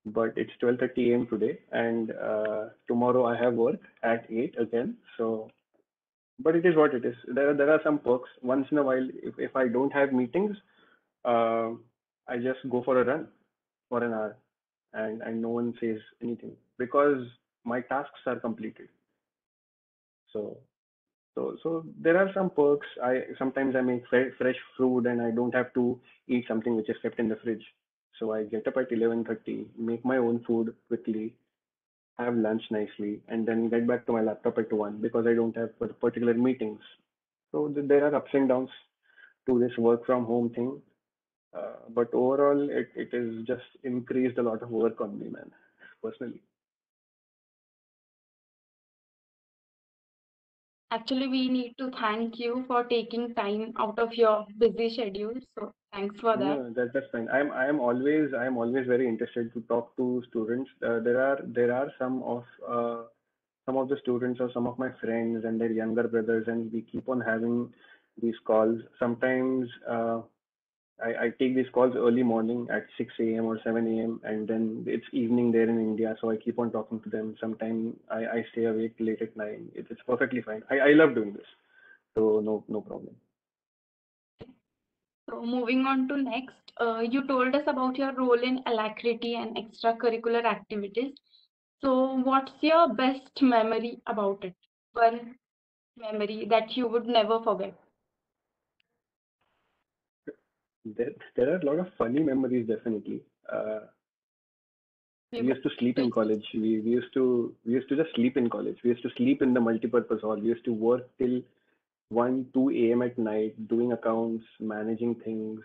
but it's 12:30 a.m. today, and uh, tomorrow I have work at 8 again. So, but it is what it is. There are, there are some perks. Once in a while, if, if I don't have meetings, uh, I just go for a run for an hour, and and no one says anything because my tasks are completed. So. So, so there are some perks. I sometimes I make fre- fresh food and I don't have to eat something which is kept in the fridge. So I get up at 11:30, make my own food quickly, have lunch nicely, and then get back to my laptop at 1 because I don't have particular meetings. So th- there are ups and downs to this work from home thing. Uh, but overall, it, it has just increased a lot of work on me, man, personally. Actually, we need to thank you for taking time out of your busy schedule. So thanks for that. No, that, that's fine. I'm I'm always I'm always very interested to talk to students. Uh, there are there are some of uh, some of the students or some of my friends and their younger brothers, and we keep on having these calls. Sometimes uh, I, I take these calls early morning at 6 a.m. or 7 a.m. and then it's evening there in India, so I keep on talking to them. Sometimes I, I stay awake late at night. It, it's perfectly fine. I, I love doing this, so no no problem. So moving on to next, uh, you told us about your role in Alacrity and extracurricular activities. So what's your best memory about it? One memory that you would never forget. There, there are a lot of funny memories, definitely. Uh, we used to sleep in college. We, we used to we used to just sleep in college. We used to sleep in the multi-purpose hall. We used to work till 1, 2 a.m. at night, doing accounts, managing things,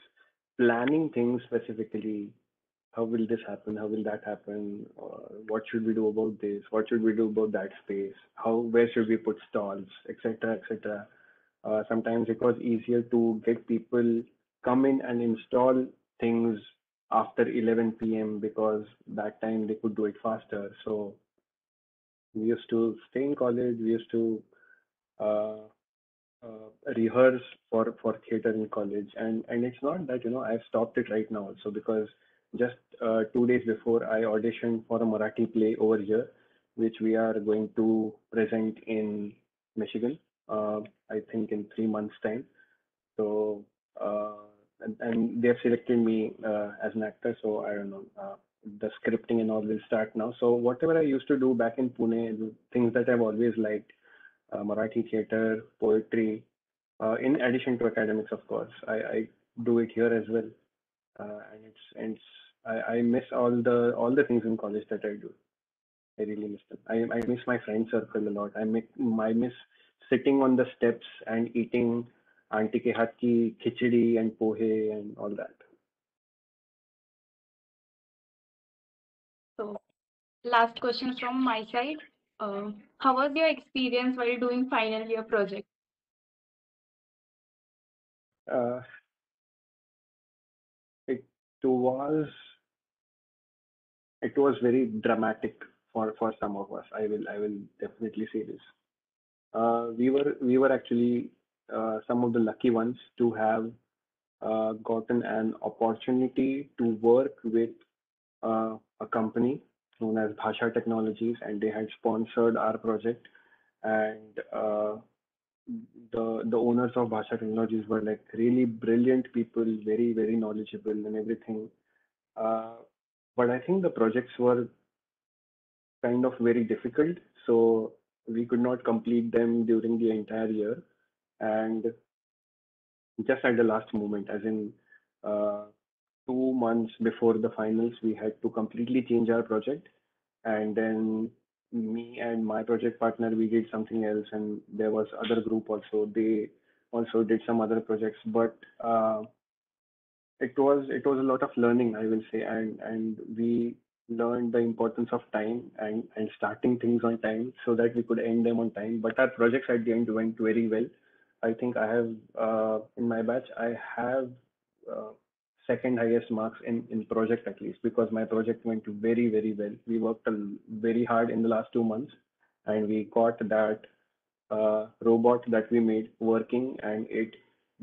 planning things specifically. How will this happen? How will that happen? What should we do about this? What should we do about that space? How where should we put stalls, etc., etc. Uh, sometimes it was easier to get people come in and install things after 11 p.m. because that time they could do it faster. So we used to stay in college. We used to uh, uh, rehearse for for theater in college, and and it's not that you know I've stopped it right now also because just uh, two days before I auditioned for a Marathi play over here, which we are going to present in Michigan. Uh, I think in three months' time. So uh, and, they've selected me uh, as an actor. So I don't know. Uh, the scripting and all will start now. So whatever I used to do back in Pune, things that I've always liked, uh, Marathi theater, poetry, uh, in addition to academics, of course, I, I do it here as well. Uh, and it's and it's, I, I miss all the all the things in college that I do. I really miss them. I, I miss my friend circle a lot. I make I miss sitting on the steps and eating auntie ke hath ki khichdi and pohe and all that. So last question from my side. Uh, how was your experience while doing final year project? Uh, it was it was very dramatic for for some of us. I will I will definitely say this. Uh, we were we were actually some of the lucky ones to have uh, gotten an opportunity to work with uh, a company known as Bhasha Technologies, and they had sponsored our project. And uh, the the owners of Bhasha Technologies were like really brilliant people, very very knowledgeable and everything. Uh, but I think the projects were kind of very difficult, so we could not complete them during the entire year and just at the last moment, as in uh, two months before the finals, we had to completely change our project. And then me and my project partner, we did something else, and there was other group also. They also did some other projects, but uh, it was it was a lot of learning, I will say, and and we learned the importance of time and and starting things on time so that we could end them on time. But our projects at the end went very well I think I have uh, in my batch I have uh, second highest marks in in project at least because my project went very very well. We worked very hard in the last two months, and we got that uh, robot that we made working, and it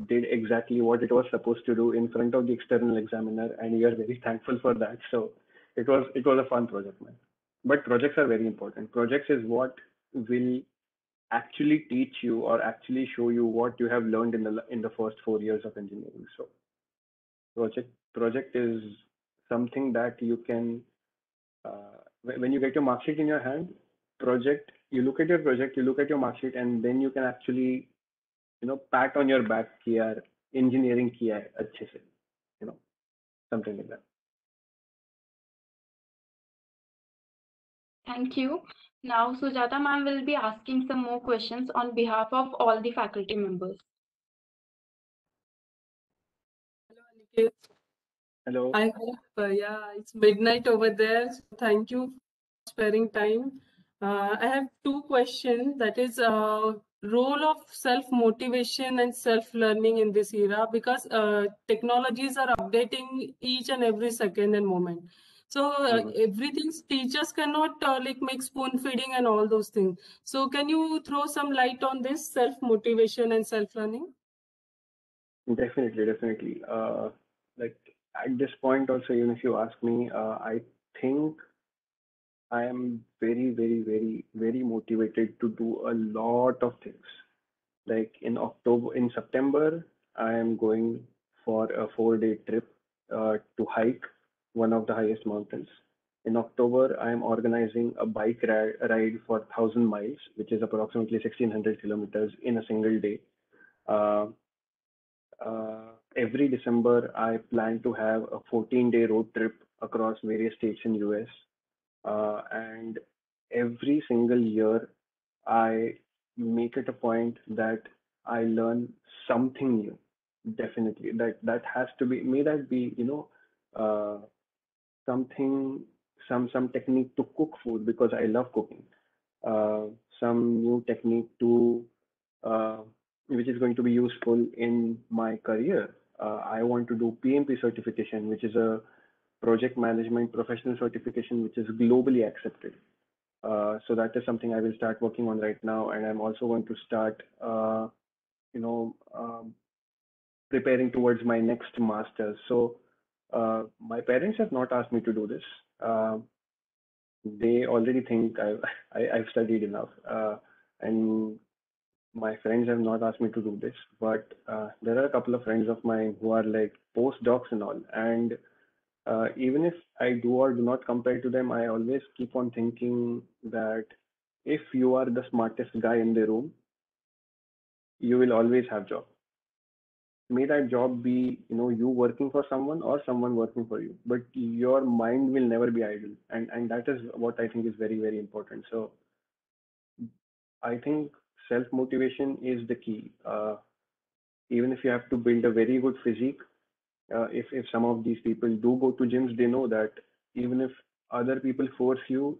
did exactly what it was supposed to do in front of the external examiner, and we are very (laughs) thankful for that. So it was it was a fun project, man. But projects are very important. Projects is what will actually teach you or actually show you what you have learned in the in the first four years of engineering. So project project is something that you can uh, when you get your mark sheet in your hand project you look at your project you look at your mark sheet and then you can actually you know pat on your back here engineering kiya acche you know something like that. Thank you. Now, Sujata ma'am will be asking some more questions on behalf of all the faculty members. Hello, Aniket. hello I hope, uh, yeah, it's midnight over there. So thank you for sparing time. Uh, I have two questions. That is, uh, role of self-motivation and self-learning in this era because uh, technologies are updating each and every second and moment. So uh, Mhm. everything teachers cannot uh, like make spoon feeding and all those things. So can you throw some light on this self-motivation and self-learning? Definitely, definitely. Uh, like at this point, also, even if you ask me, uh, I think I am very, very, very, very motivated to do a lot of things. Like in October, in September, I am going for a four-day trip uh, to hike one of the highest mountains. In October, I am organizing a bike ri- ride for 1,000 miles, which is approximately 1,600 kilometers in a single day. Uh, uh, every December, I plan to have a 14 day road trip across various states in US. Uh, and every single year, I make it a point that I learn something new. Definitely, that that has to be. May that be, you know, uh, something, some some technique to cook food because I love cooking. Uh, some new technique to uh, which is going to be useful in my career. Uh, I want to do PMP certification, which is a project management professional certification, which is globally accepted. Uh, so that is something I will start working on right now, and I'm also going to start, uh, you know, um, preparing towards my next master's. So uh, my parents have not asked me to do this. Uh, they already think I've, (laughs) I, I've studied enough, uh, and my friends have not asked me to do this, but uh, there are a couple of friends of mine who are like postdocs and all. And uh, even if I do or do not compare to them, I always keep on thinking that if you are the smartest guy in the room, you will always have job. May that job be, you know, you working for someone or someone working for you, but your mind will never be idle, and and that is what I think is very very important. So I think self motivation is the key. Uh, even if you have to build a very good physique, uh, if if some of these people do go to gyms, they know that even if other people force you,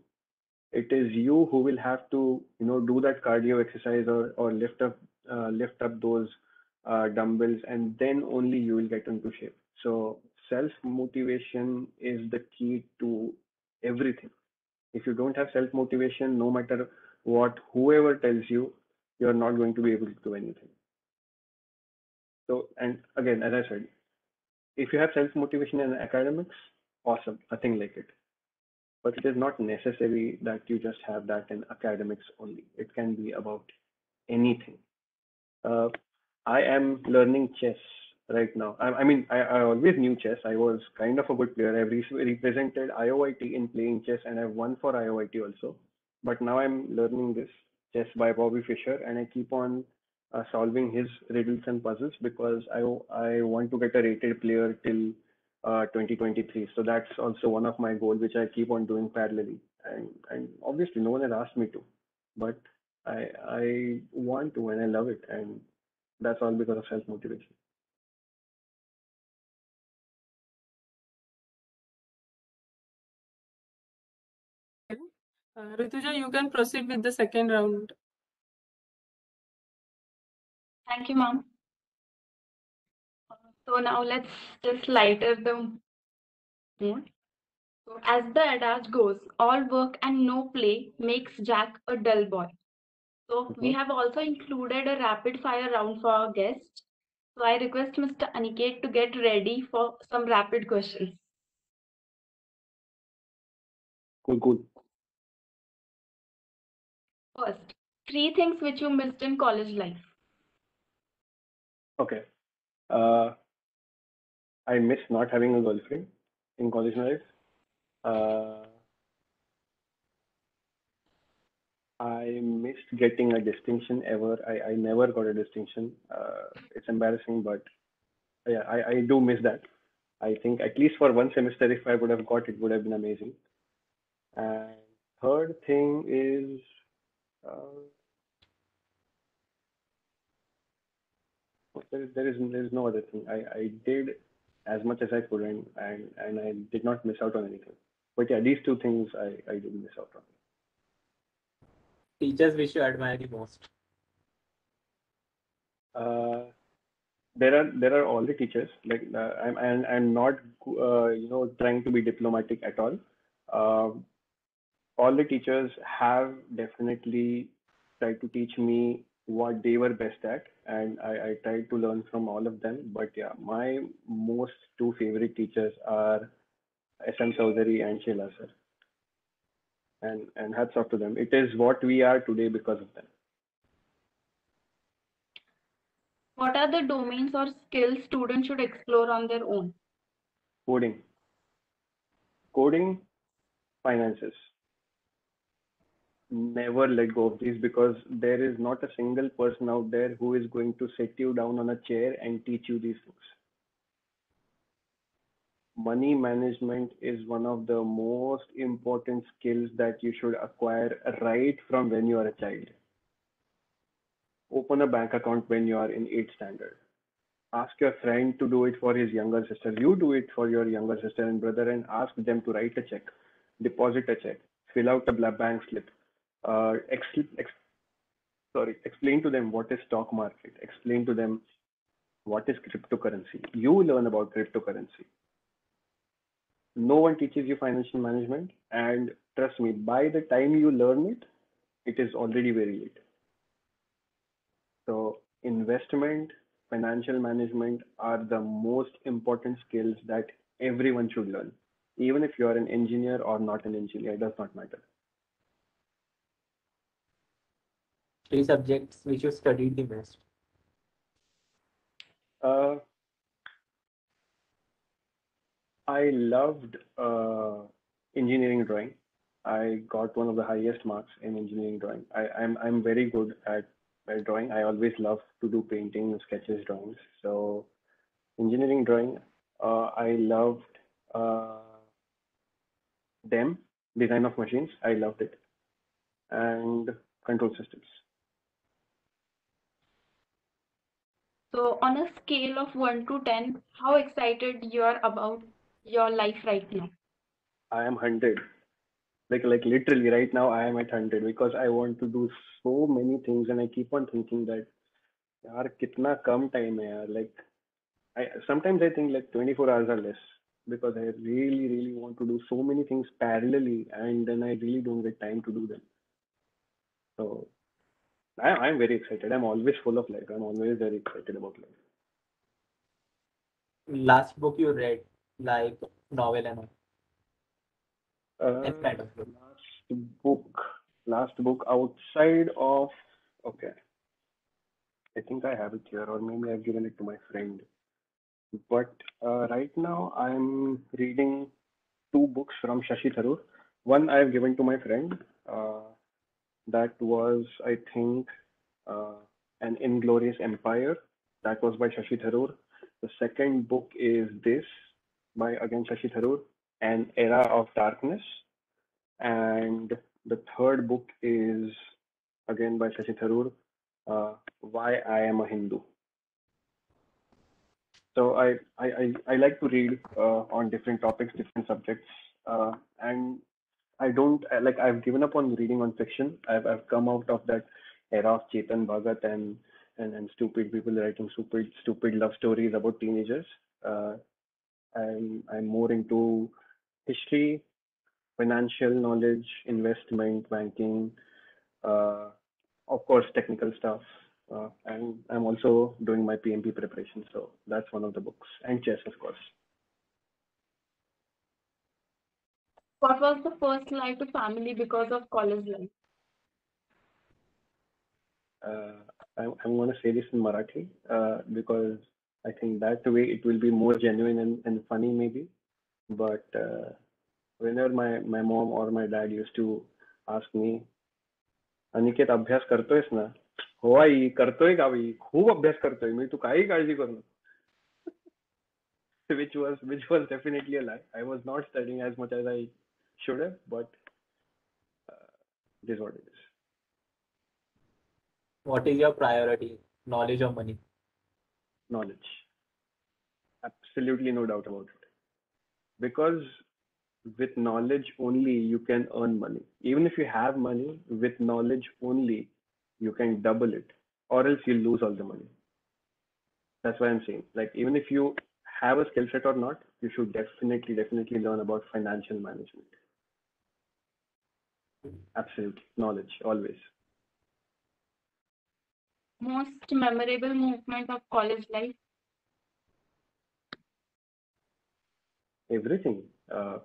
it is you who will have to you know do that cardio exercise or or lift up uh, lift up those uh, dumbbells, and then only you will get into shape. So self motivation is the key to everything. If you don't have self motivation, no matter what whoever tells you, you're not going to be able to do anything. So, and again, as I said, if you have self motivation in academics, awesome, nothing like it. But it is not necessary that you just have that in academics only. It can be about anything. Uh, I am learning chess right now. I, I mean, I, I always knew chess. I was kind of a good player. I've re- represented IOIT in playing chess and I've won for IOIT also. But now I'm learning this chess by Bobby Fischer and I keep on uh, solving his riddles and puzzles because I, I want to get a rated player till uh, 2023. So that's also one of my goals, which I keep on doing parallelly. And, and obviously, no one has asked me to, but I, I want to and I love it. And that's all because of self motivation. Uh, Rutuja, you can proceed with the second round. Thank you, ma'am. So now let's just lighter the mood. So as the adage goes, all work and no play makes Jack a dull boy. So we Mhm. have also included a rapid fire round for our guests. So I request Mr. Aniket to get ready for some rapid questions. Cool, cool. First, three things which you missed in college life. Okay. Uh, I miss not having a girlfriend in college life. Uh, I missed getting a distinction ever. I, I never got a distinction. Uh, it's embarrassing, but yeah, I, I do miss that. I think at least for one semester, if I would have got it, would have been amazing. And third thing is, uh, there is there is there is no other thing. I, I did as much as I could, and, and and I did not miss out on anything. But yeah, these two things I I did miss out on. Teachers which you admire the most? Uh, there are there are all the teachers like uh, I'm and I'm not uh, you know trying to be diplomatic at all. Um all the teachers have definitely tried to teach me what they were best at, and I, I tried to learn from all of them. But yeah, my most two favorite teachers are SM Chowdhury and Sheila sir. And and hats off to them. It is what we are today because of them. What are the domains or skills students should explore on their own? coding coding finances never let go of these because there is not a single person out there who is going to sit you down on a chair and teach you these things money management is one of the most important skills that you should acquire right from when you are a child open a bank account when you are in 8th standard ask your friend to do it for his younger sister. You do it for your younger sister and brother and ask them to write a check, deposit a check, fill out a bank slip. Uh, ex- ex- sorry, explain to them what is stock market. Explain to them what is cryptocurrency. You learn about cryptocurrency. No one teaches you financial management, and trust me, by the time you learn it, it is already very late. So, investment financial management are the most important skills that everyone should learn. Even if you are an engineer or not an engineer, it does not matter. Three subjects which you studied the best Uh, I loved uh, engineering drawing. I got one of the highest marks in engineering drawing. I, I'm I'm very good at, at drawing. I always love to do painting, sketches, drawings. So engineering drawing, uh, I loved uh, them, design of machines. I loved it, and control systems. So on a scale of 1 to 10, how excited you are about your life right now? I am 100. Like, like literally right now, I am at 100 because I want to do so many things and I keep on thinking that, yaar, kitna kam time hai yaar. Like, I sometimes I think like 24 hours are less because I really, really want to do so many things parallelly and then I really don't get time to do them. So I, I'm very excited. I'm always full of life. I'm always very excited about life. Last book you read? Like novel and all. Uh, kind of book. last book last book outside of okay. I think i have it here or maybe i've given it to my friend. But uh, right now i'm reading two books from shashi tharoor. One i've given to my friend uh, that was i think uh, an inglorious empire. That was by shashi tharoor. The second book is this by again shashi tharoor an era of darkness and the third book is again by Shashi Tharoor, uh, Why I Am a Hindu. So I, I, I, I like to read uh, on different topics, different subjects, uh, and I don't like I've given up on reading on fiction. I've, I've come out of that era of Chetan Bhagat and, and, and stupid people writing stupid stupid love stories about teenagers. Uh, I'm I'm more into history, financial knowledge, investment, banking, uh, of course, technical stuff. Uh, and I'm also doing my PMP preparation. So that's one of the books. And chess, of course. What was the first lie to family because of college life? Uh, I'm, I'm going to say this in Marathi uh, because I think that way it will be more genuine and, and funny, maybe. But uh, whenever my, my mom or my dad used to ask me, Aniket अभ्यास करतोयस ना हो आई करतोय का by खूप अभ्यास करतोय मी तू काही काळजी करू नको which was which was definitely a lie i was not studying as much as i should have but uh, it is what it is What is your priority? Knowledge or money? knowledge absolutely no doubt about it because with knowledge only you can earn money. Even if you have money, with knowledge only you can double it, or else you lose all the money. That's why I'm saying, like, even if you have a skill set or not, you should definitely, definitely learn about financial management. Absolute knowledge, always. Most memorable movement of college life. Everything. Uh,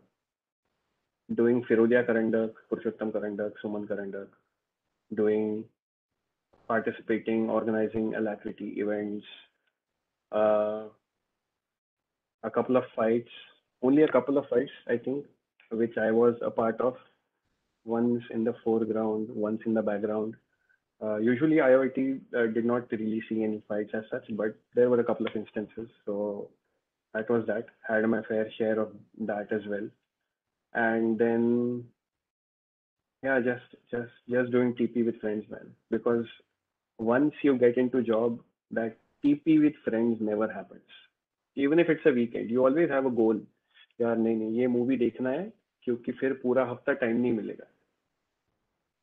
doing Firodia Karandak, Purushottam Karandak, Suman Karandak, doing, participating, organizing alacrity events, uh, a couple of fights, only a couple of fights, I think, which I was a part of, once in the foreground, once in the background. Uh, usually IOIT uh, did not really see any fights as such, but there were a couple of instances. So that was that. Had my fair share of that as well. And then, yeah, just just just doing TP with friends, man. Because once you get into job, that TP with friends never happens. Even if it's a weekend, you always have a goal. यार नहीं नहीं ये movie देखना है क्योंकि फिर पूरा हफ्ता टाइम नहीं मिलेगा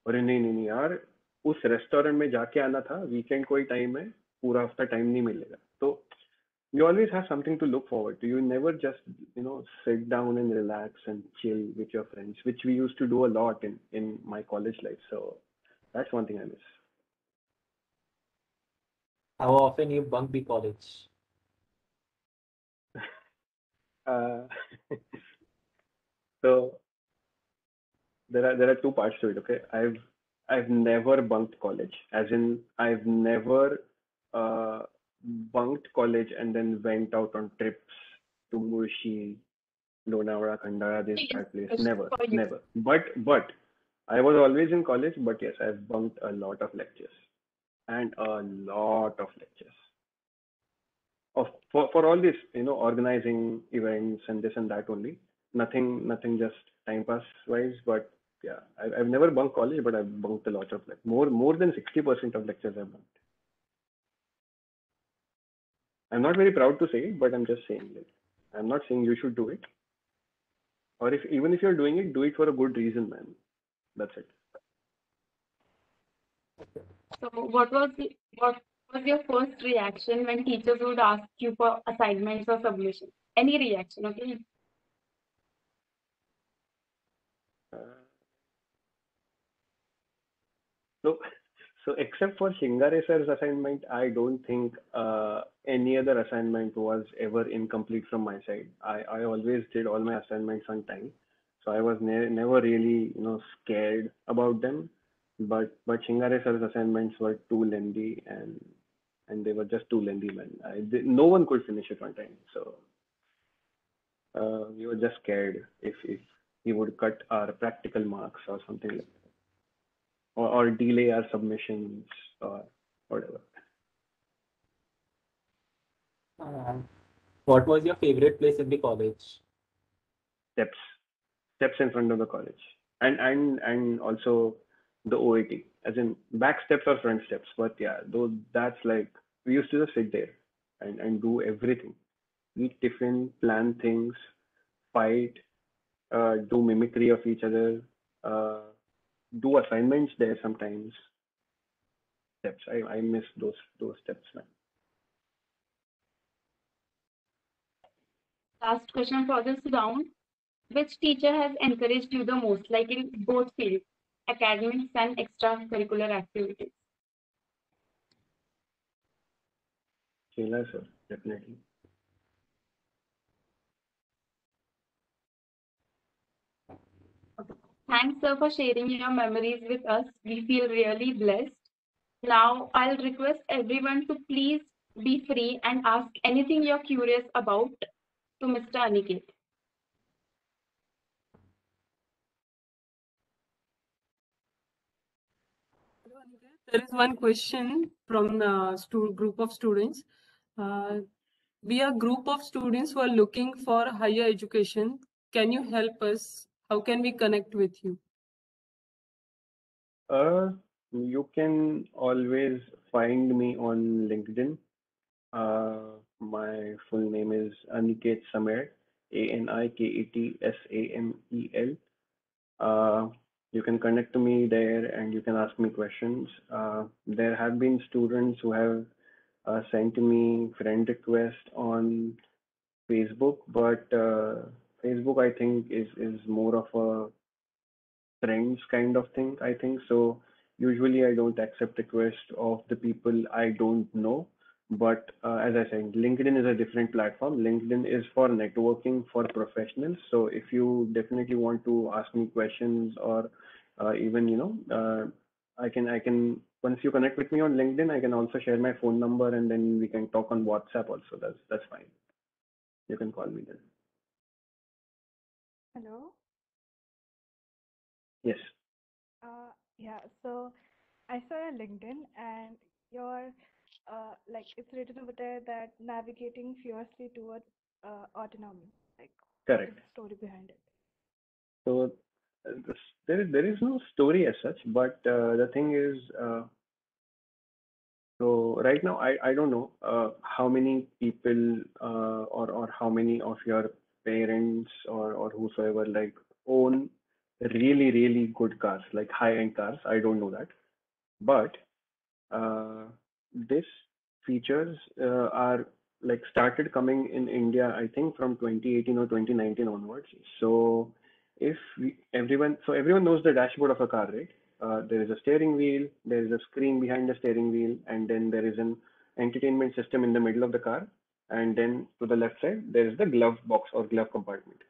अरे नहीं नहीं नहीं यार उस रेस्टोरेंट में जाके आना था वीकेंड कोई टाइम है पूरा हफ्ता टाइम नहीं मिलेगा तो you always have something to look forward to you never just you know sit down and relax and chill with your friends which we used to do a lot in in my college life so that's one thing i miss How often you bunk the college? (laughs) Uh, (laughs) so there are there are two parts to it. Okay, I've I've never bunked college, as in I've never uh, bunked college and then went out on trips to Mulshi, Lonavala, Khandala, this that place. Never, never. But but I was always in college. But yes, I've bunked a lot of lectures and a lot of lectures of for, for all this you know organizing events and this and that only nothing nothing just time pass wise but yeah. I, i've never bunked college but i've bunked a lot of like more more than 60% of lectures i've bunked. I'm not very proud to say it but i'm just saying like i'm not saying you should do it. Or if even if you're doing it do it for a good reason man. That's it. So what was the, what was your first reaction when teachers would ask you for assignments or submissions? Any reaction, okay? Uh, So, so except for Shingare sir's assignment, I don't think uh, any other assignment was ever incomplete from my side. I, I always did all my assignments on time, so I was ne- never really you know scared about them. But but Shingare sir's assignments were too lengthy and and they were just too lengthy, man. I, did- no one could finish it on time, so uh, we were just scared if if he would cut our practical marks or something like that or, or delay our submissions or whatever. Uh, what was your favorite place in the college? Steps, steps in front of the college, and and and also the OAT, as in back steps or front steps. But yeah, those that's like we used to just sit there and and do everything, eat tiffin, plan things, fight, uh, do mimicry of each other, uh, do assignments there sometimes. Steps, I I miss those those steps, man. Last question for this round. Which teacher has encouraged you the most, like in both fields, academics and extracurricular activities? Sheila, sir, definitely. Thanks, sir, for sharing your memories with us. We feel really blessed. Now, I'll request everyone to please be free and ask anything you're curious about to Mr. Aniket. There is one question from the group of students. Uh, we are a group of students who are looking for higher education. Can you help us? How can we connect with you? Uh, you can always find me on LinkedIn. Uh, my full name is Aniket Samel, A N I K E T S A M E L. Uh, you can connect to me there and you can ask me questions. Uh, there have been students who have uh, sent me friend request on Facebook, but uh, Facebook I think is is more of a friends kind of thing. I think so. Usually I don't accept requests of the people I don't know. But uh, as I said, LinkedIn is a different platform. LinkedIn is for networking for professionals. So if you definitely want to ask me questions or uh, even you know, uh, I can I can once you connect with me on LinkedIn, I can also share my phone number and then we can talk on WhatsApp also. That's that's fine. You can call me then. Hello. Yes. Uh, yeah. So I saw your LinkedIn and your uh, like it's written over there that navigating fiercely towards uh, autonomy. Like Correct. the story behind it? So uh, there is there is no story as such, but uh, the thing is, uh, so right now I I don't know uh, how many people uh, or or how many of your parents or or whosoever like own really really good cars like high end cars. I don't know that, but uh, this features uh, are like started coming in India, I think from 2018 or 2019 onwards. So if we, everyone, so everyone knows the dashboard of a car, right? Uh, there is a steering wheel, there is a screen behind the steering wheel, and then there is an entertainment system in the middle of the car. And then to the left side, there is the glove box or glove compartment.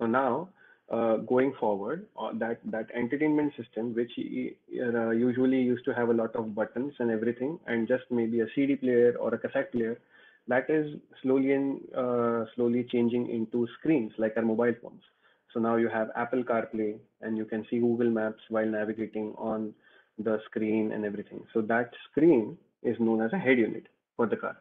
So now, uh, going forward, uh, that that entertainment system, which uh, usually used to have a lot of buttons and everything, and just maybe a CD player or a cassette player, that is slowly and uh, slowly changing into screens like our mobile phones. So now you have Apple CarPlay, and you can see Google Maps while navigating on the screen and everything. So that screen is known as a head unit for the car.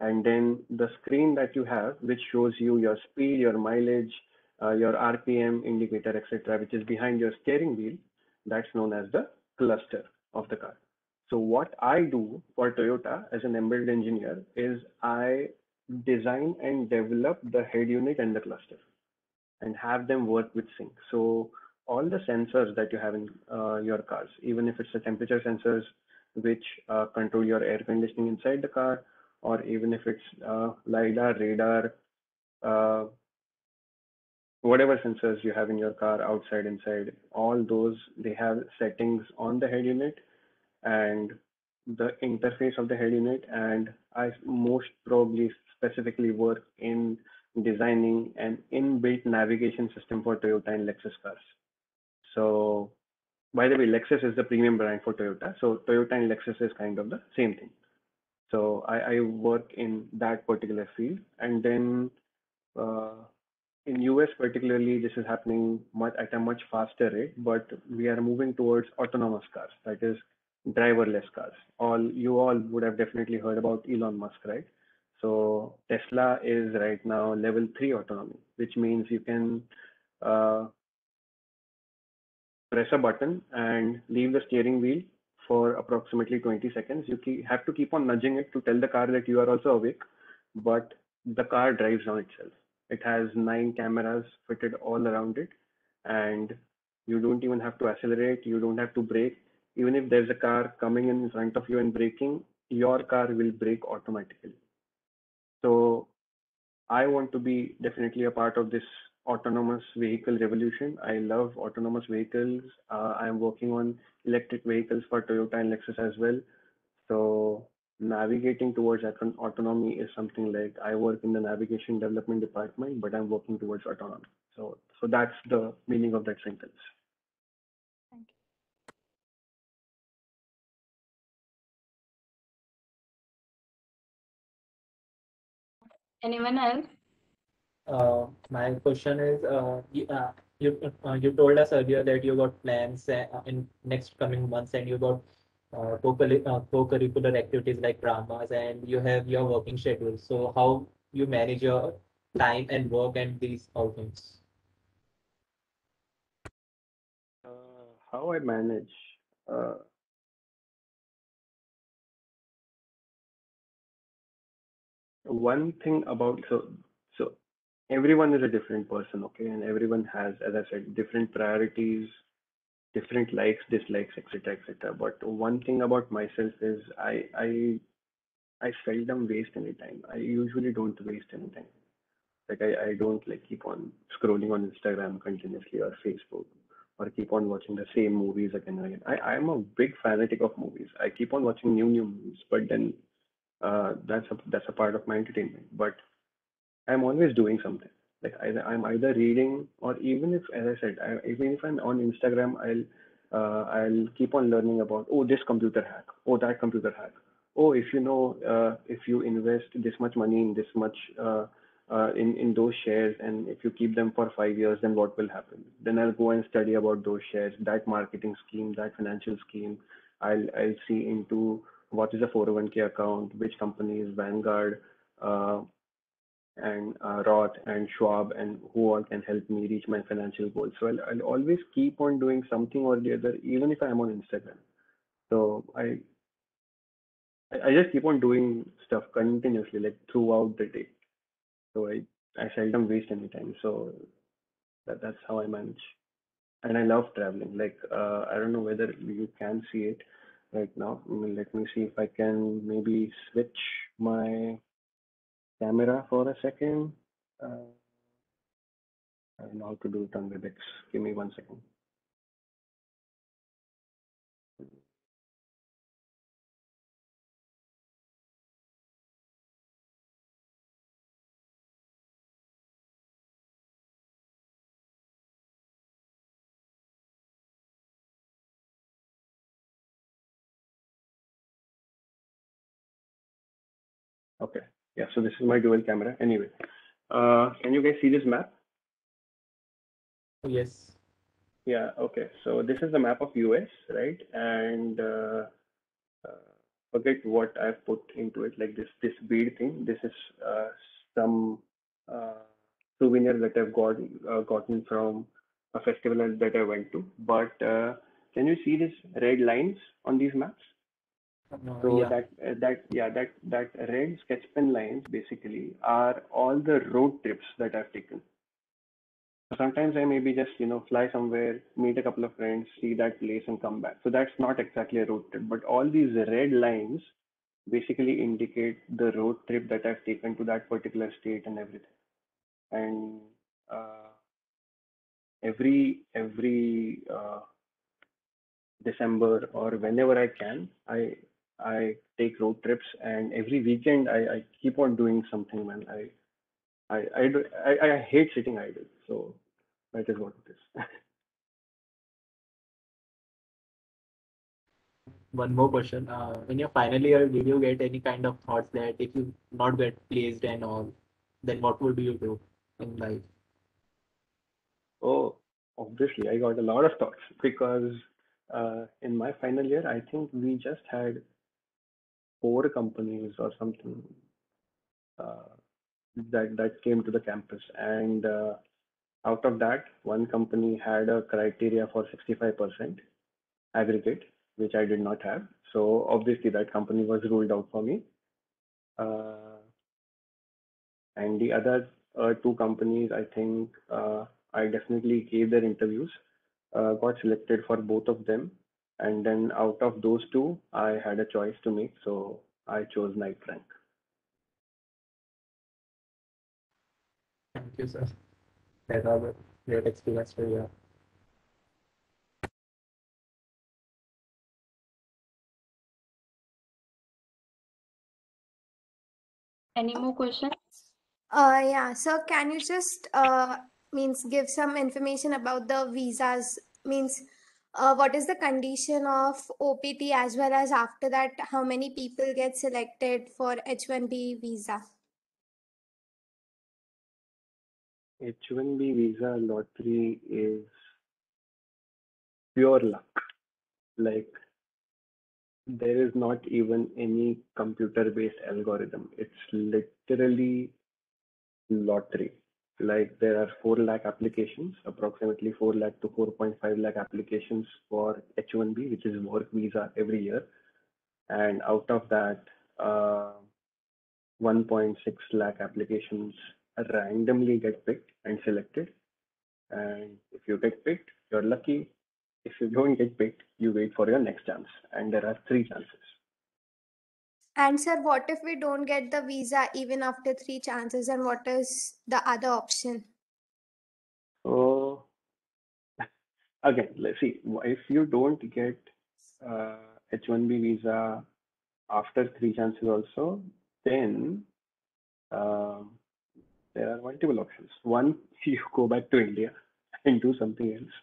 And then the screen that you have, which shows you your speed, your mileage, uh, your RPM indicator, etc., which is behind your steering wheel, that's known as the cluster of the car. So what I do for Toyota as an embedded engineer is I design and develop the head unit and the cluster and have them work with sync. So all the sensors that you have in uh, your cars, even if it's the temperature sensors which uh, control your air conditioning inside the car, or even if it's uh, LiDAR, radar, uh, whatever sensors you have in your car outside inside all those they have settings on the head unit and the interface of the head unit. And i most probably specifically work in designing an inbuilt navigation system for toyota and lexus cars. So by the way lexus is the premium brand for toyota. So toyota and lexus is kind of the same thing so i, I work in that particular field and then uh, in US particularly, this is happening much at a much faster rate, but we are moving towards autonomous cars, that is driverless cars. All you all would have definitely heard about Elon Musk, right? So Tesla is right now level three autonomy, which means you can uh, press a button and leave the steering wheel for approximately 20 seconds. You have to keep on nudging it to tell the car that you are also awake, but the car drives on itself. It has nine cameras fitted all around it, and you don't even have to accelerate, you don't have to brake. Even if there's a car coming in front of you and braking, your car will brake automatically. So I want to be definitely a part of this autonomous vehicle revolution. I love autonomous vehicles. Uh, I'm working on electric vehicles for Toyota and Lexus as well. So navigating towards auton- autonomy is something like I work in the navigation development department, but I'm working towards autonomy. So, so that's the meaning of that sentence. Thank you. Anyone else? Uh, my question is, uh, you, uh, you, uh, you told us earlier that you got plans uh, in next coming months and you got uh, co-curri- co-curricular activities like dramas and you have your working schedule. So how you manage your time and work and these outings? Uh, how I manage? Uh, one thing about so everyone is a different person, okay, and everyone has, as I said, different priorities, different likes, dislikes, etc., etc. But one thing about myself is I I I seldom waste any time. I usually don't waste any time. Like I, I don't like keep on scrolling on Instagram continuously or Facebook or keep on watching the same movies again and again. I, I'm a big fanatic of movies. I keep on watching new new movies, but then uh, that's a that's a part of my entertainment. But I'm always doing something. Like either I'm either reading or even if, as I said, I, even if I'm on Instagram, I'll uh, I'll keep on learning about oh this computer hack, oh that computer hack, oh if you know uh, if you invest this much money in this much uh, uh, in in those shares and if you keep them for five years then what will happen? Then i'll go and study about those shares that marketing scheme that financial scheme. I'll i'll see into what is a 401k account which company is vanguard uh, and uh, roth and schwab and who all can help me reach my financial goals so I'll, I'll always keep on doing something or the other even if i'm on instagram so i I I just keep on doing stuff continuously, like throughout the day. So I, I seldom waste any time. So that, that's how I manage. And I love traveling. Like, uh, I don't know whether you can see it right now. Mm, Let me see if I can maybe switch my camera for a second. Uh, I don't know how to do it on WebEx. Give me one second. Okay. Yeah, so this is my dual camera. Anyway, uh, can you guys see this map? Yes. Yeah, okay. So this is the map of US, right? And uh, uh, forget what I've put into it, like this this bead thing. This is uh, some uh, souvenir that I've got uh, gotten from a festival that I went to. But uh, can you see these red lines on these maps? Uh, So yeah. that uh, that yeah that that red sketch pen lines basically are all the road trips that I've taken. So Sometimes I maybe just you know fly somewhere, meet a couple of friends, see that place and come back. So that's not exactly a road trip, but all these red lines basically indicate the road trip that I've taken to that particular state and everything. And uh, every every uh, December or whenever I can, I I take road trips, and every weekend I, I keep on doing something, man. I I I, do, I I hate sitting idle, so that is what it is. (laughs) One more question. Uh, in your final year, did you get any kind of thoughts that if you not get placed and all, then what would you do in life? oh, obviously, I got a lot of thoughts because uh, in my final year, I think we just had four companies or something uh, that that came to the campus, and uh, out of that, one company had a criteria for 65% aggregate, which I did not have. So obviously, that company was ruled out for me. Uh, and the other uh, two companies, I think uh, I definitely gave their interviews, uh, got selected for both of them, and then out of those two, I had a choice to make, so I chose Knight Frank. Thank you, sir. That was a great experience for you. Any more questions? Uh, yeah, so can you just uh, means give some information about the visas? Means uh, what is the condition of OPT as well as after that, how many people get selected for H1B visa? H1B visa lottery is pure luck. Like there is not even any computer-based algorithm. It's literally lottery. Like there are 4 lakh applications, approximately 4 lakh to 4.5 lakh applications for H1B, which is work visa every year. And out of that, uh, 1.6 lakh applications randomly get picked and selected. And if you get picked, you're lucky. If you don't get picked, you wait for your next chance. And there are three chances. And sir, what if we don't get the visa even after three chances? And what is the other option? So again, let's see. If you don't get uh, H-1B visa after three chances also, then um, there are multiple options. One, (laughs) you go back to India and do something else,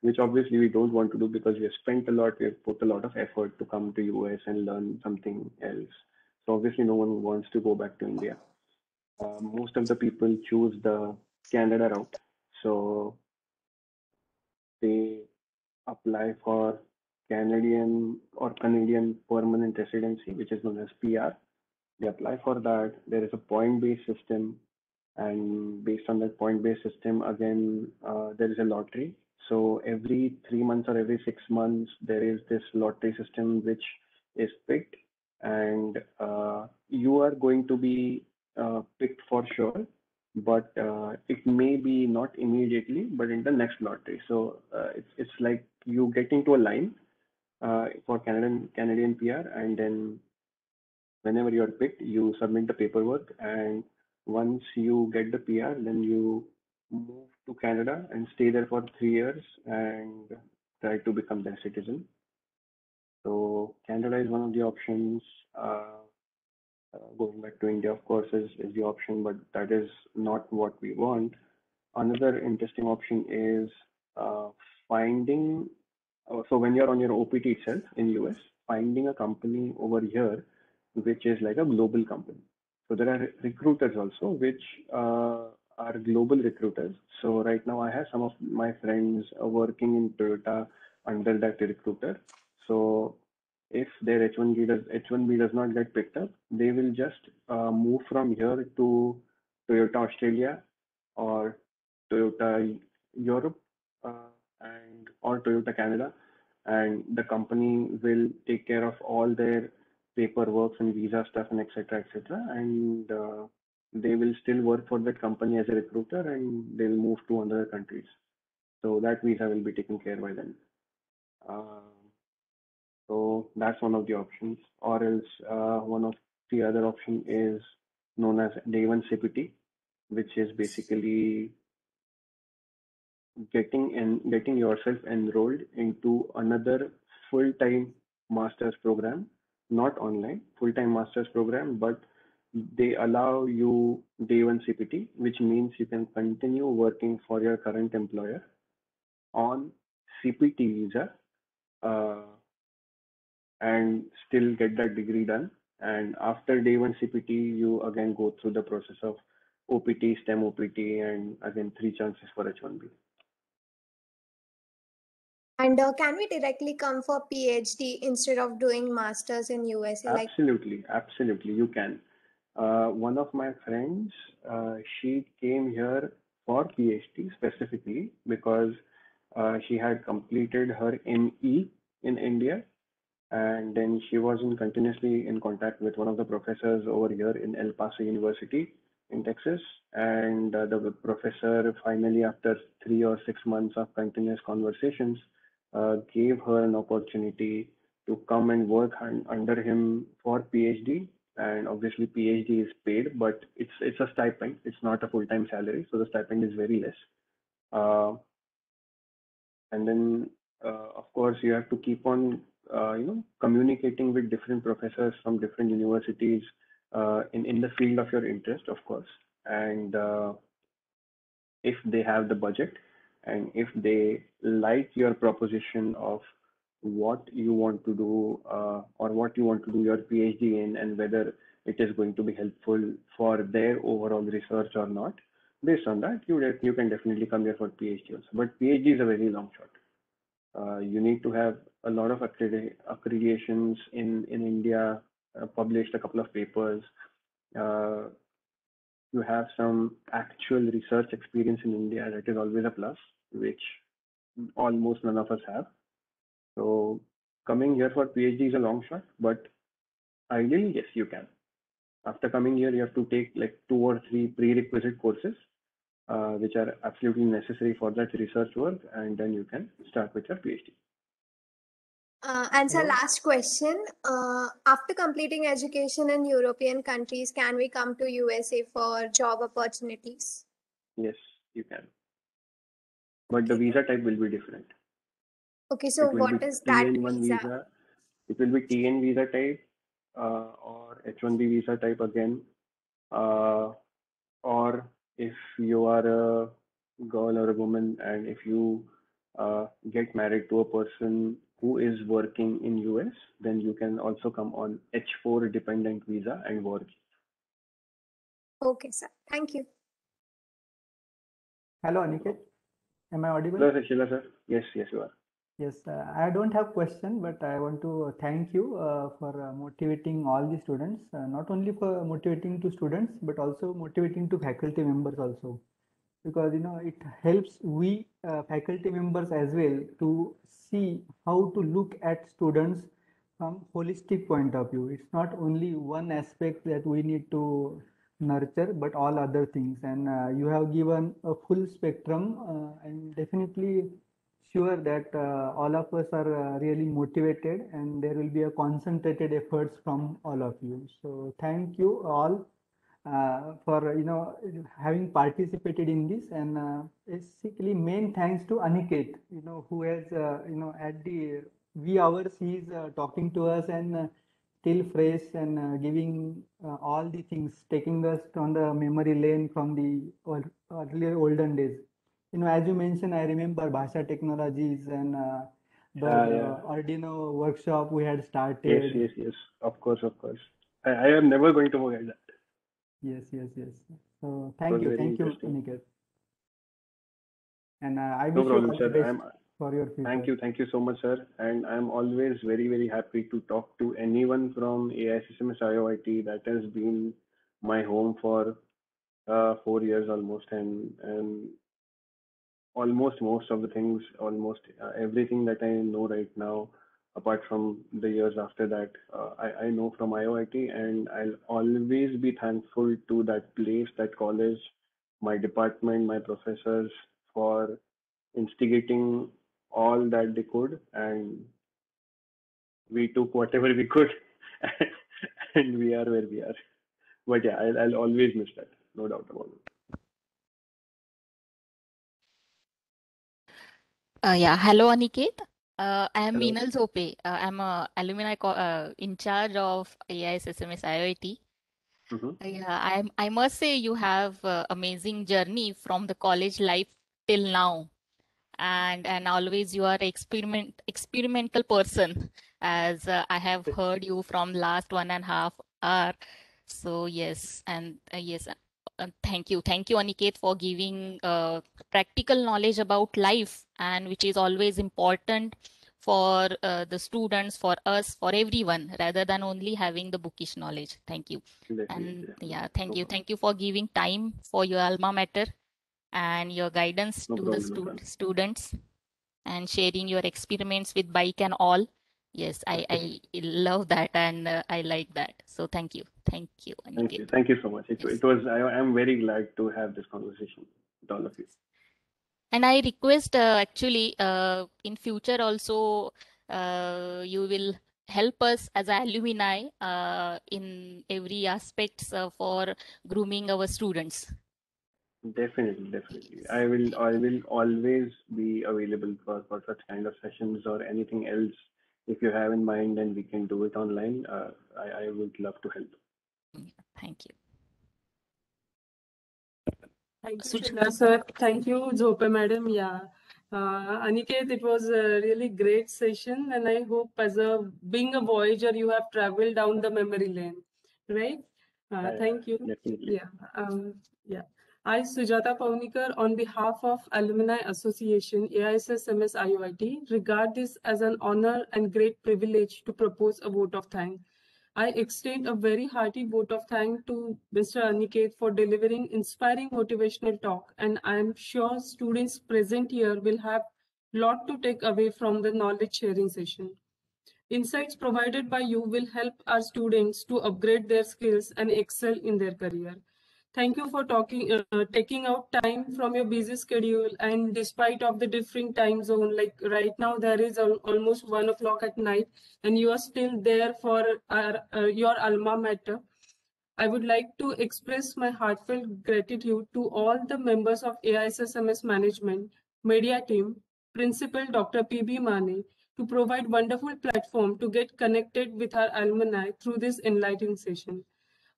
which obviously we don't want to do because we have spent a lot, we have put a lot of effort to come to US and learn something else. So obviously no one wants to go back to India. Uh, most of the people choose the Canada route. So they apply for Canadian or Canadian permanent residency, which is known as PR. They apply for that. There is a point-based system, and based on that point-based system, again, uh, there is a lottery. So every three months or every six months, there is this lottery system which is picked, and uh, you are going to be uh, picked for sure. But uh, it may be not immediately, but in the next lottery. So uh, it's it's like you get into a line uh, for Canadian Canadian PR, and then whenever you are picked, you submit the paperwork, and once you get the PR, then you move to Canada and stay there for three years and try to become their citizen. So Canada is one of the options. Uh, uh, going back to India, of course, is, is the option, but that is not what we want. Another interesting option is uh, finding, uh, so when you're on your OPT itself in US, finding a company over here, which is like a global company. So there are recruiters also, which uh, are global recruiters. So right now I have some of my friends working in Toyota under that recruiter. So if their H1B does H1B does not get picked up, they will just uh, move from here to Toyota Australia or Toyota Europe uh, and or Toyota Canada, and the company will take care of all their paperwork and visa stuff and etc etc and uh, they will still work for that company as a recruiter and they'll move to other countries so that visa will be taken care by them uh, so that's one of the options. Or else uh, one of the other option is known as day one CPT, which is basically getting and getting yourself enrolled into another full-time master's program, not online, full-time master's program, but they allow you day one CPT, which means you can continue working for your current employer on CPT visa. Uh, and still get that degree done. And after day one CPT, you again go through the process of OPT, STEM OPT, and again three chances for H1B. And uh, can we directly come for PhD instead of doing masters in USA? Like Absolutely, absolutely, you can. Uh, one of my friends, uh, she came here for PhD specifically because uh, she had completed her ME in India and then she was in continuously in contact with one of the professors over here in El Paso University in Texas. And uh, the professor finally, after three or six months of continuous conversations, uh, gave her an opportunity to come and work un- under him for PhD. And obviously, PhD is paid, but it's it's a stipend. It's not a full time salary, so the stipend is very less. Uh, and then, uh, of course, you have to keep on uh, you know, communicating with different professors from different universities uh, in, in the field of your interest, of course. And uh, if they have the budget and if they like your proposition of what you want to do uh, or what you want to do your PhD in and whether it is going to be helpful for their overall research or not, based on that, you, you can definitely come here for PhD also. But PhD is a very long shot. Uh, you need to have a lot of accreditations in, in India, uh, published a couple of papers. Uh, you have some actual research experience in India, that is always a plus, which almost none of us have. So coming here for PhD is a long shot, but ideally, yes, you can. after coming here, you have to take like two or three prerequisite courses, uh, which are absolutely necessary for that research work, and then you can start with your PhD. Uh, and so last question. Uh, after completing education in European countries, can we come to USA for job opportunities? Yes, you can. But the visa type will be different. Okay, so it will what be is that TN1 visa? It will be TN visa type uh, or H1B visa type again. Uh, or if you are a girl or a woman and if you uh, get married to a person who is working in US, then you can also come on H4 dependent visa and work. Okay, sir. Thank you. Hello, Aniket. Am I audible? Hello, Sheila sir. Yes, yes, you are. Yes, uh, I don't have question, but I want to uh, thank you uh, for uh, motivating all the students, uh, not only for motivating to students, but also motivating to faculty members also. Because, you know, it helps we uh, faculty members as well to see how to look at students from holistic point of view. It's not only one aspect that we need to nurture, but all other things. And you have given a full spectrum and definitely sure that uh, all of us are uh, really motivated and there will be a concentrated efforts from all of you. So thank you all uh, for you know having participated in this and uh, basically main thanks to Aniket you know who has uh, you know at the wee hours he's uh, talking to us and still fresh and giving all the things taking us on the memory lane from the earlier olden days you know, as you mentioned, I remember Bhasha Technologies and uh, the Yeah, yeah. uh, Arduino workshop we had started. yes, yes. Yes. Of course, of course. I, I am never going to forget that. Yes, yes, yes. So thank you, thank you. Aniket. And uh, I No wish you problem, all the best for your future. thank you, thank you so much, sir. And I'm always very, very happy to talk to anyone from AISSMS IOIT. That has been my home for uh, four years almost, and and almost most of the things, almost uh, everything that I know right now, apart from the years after that, uh, I, I know from IOIT, and I'll always be thankful to that place, that college, my department, my professors for instigating all that they could, and we took whatever we could, (laughs) and we are where we are. But yeah, I'll, I'll always miss that, no doubt about it. Uh, yeah, hello Aniket. Uh, I am Hello. Meenal Zope. Uh, I'm a alumni co uh, in charge of AIS SMS IOIT. Mhm. Uh, Yeah, I I must say you have uh, amazing journey from the college life till now, and and always you are experiment experimental person, as uh, I have heard you from last one and a half hour. So yes, and uh, yes, uh, thank you, thank you, Aniket, for giving uh, practical knowledge about life, and which is always important for uh, the students, for us, for everyone, rather than only having the bookish knowledge. Thank you. And yeah, No thank you. problem. Thank you for giving time for your alma mater and your guidance No to the problem, no stu students and sharing your experiments with bike and all. Yes, I, I love that and uh, I like that. So thank you. Thank you, Thank you. Thank you so much. It, Yes. it was, I am very glad to have this conversation with all of you. And I request uh, actually uh, in future also uh, you will help us as alumni uh, in every aspects uh, for grooming our students. Definitely, definitely. I will, I will always be available for, for such kind of sessions or anything else. If you have in mind and we can do it online, uh, I, I would love to help. Thank you. Thank you, Such- sir. Thank you, Zope madam. Yeah. Uh, Aniket, it was a really great session, and I hope as a being a voyager, you have traveled down the memory lane, right? Uh, Yeah, yeah, thank you. Definitely. Yeah. Um, yeah. I, Sujata Pavnikar, on behalf of Alumni Association AISSMS IOIT, regard this as an honor and great privilege to propose a vote of thanks. I extend a very hearty vote of thanks to Mr. Aniket for delivering inspiring motivational talk, and I am sure students present here will have lot to take away from the knowledge sharing session. Insights provided by you will help our students to upgrade their skills and excel in their career. Thank you for talking, uh, taking out time from your busy schedule and despite of the different time zone, like right now there is al almost one o'clock at night and you are still there for our, uh, your alma mater. I would like to express my heartfelt gratitude to all the members of AISSMS management, media team, Principal Dr. P.B. Mane, to provide wonderful platform to get connected with our alumni through this enlightening session.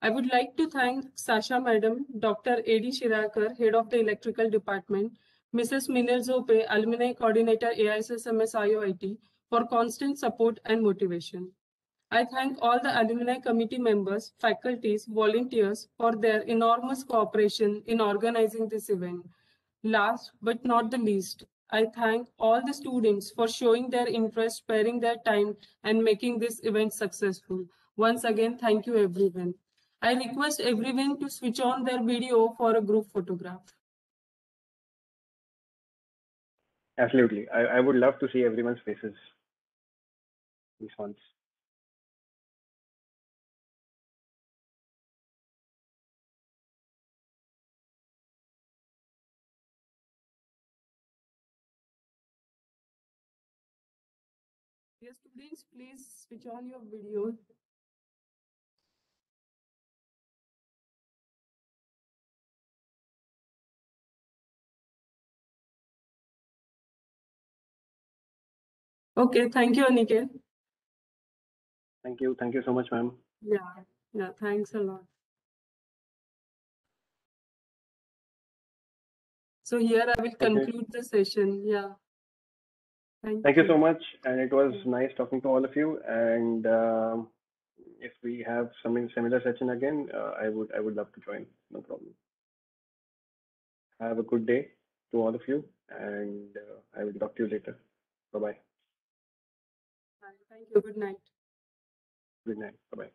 I would like to thank Sasha Madam, Dr. A.D. Shirakar, Head of the Electrical Department, Mrs. Meenal Zope, Alumni Coordinator AISSMS IOIT, for constant support and motivation. I thank all the alumni committee members, faculties, volunteers for their enormous cooperation in organizing this event. Last but not the least, I thank all the students for showing their interest, sparing their time, and making this event successful. Once again, thank you everyone. I request everyone to switch on their video for a group photograph. Absolutely. I, I would love to see everyone's faces. These ones. Dear students, please switch on your video. Okay, thank you, Aniket. Thank you. Thank you so much, ma'am. Yeah, yeah, thanks a lot. So here I will conclude the session. Yeah. Thank, Thank you so much. And it was nice talking to all of you. And um, if we have some similar session again, uh, I would I would love to join. No problem. Have a good day to all of you, and uh, I will talk to you later. Bye bye. Thank you. Good night. Good night. Bye bye.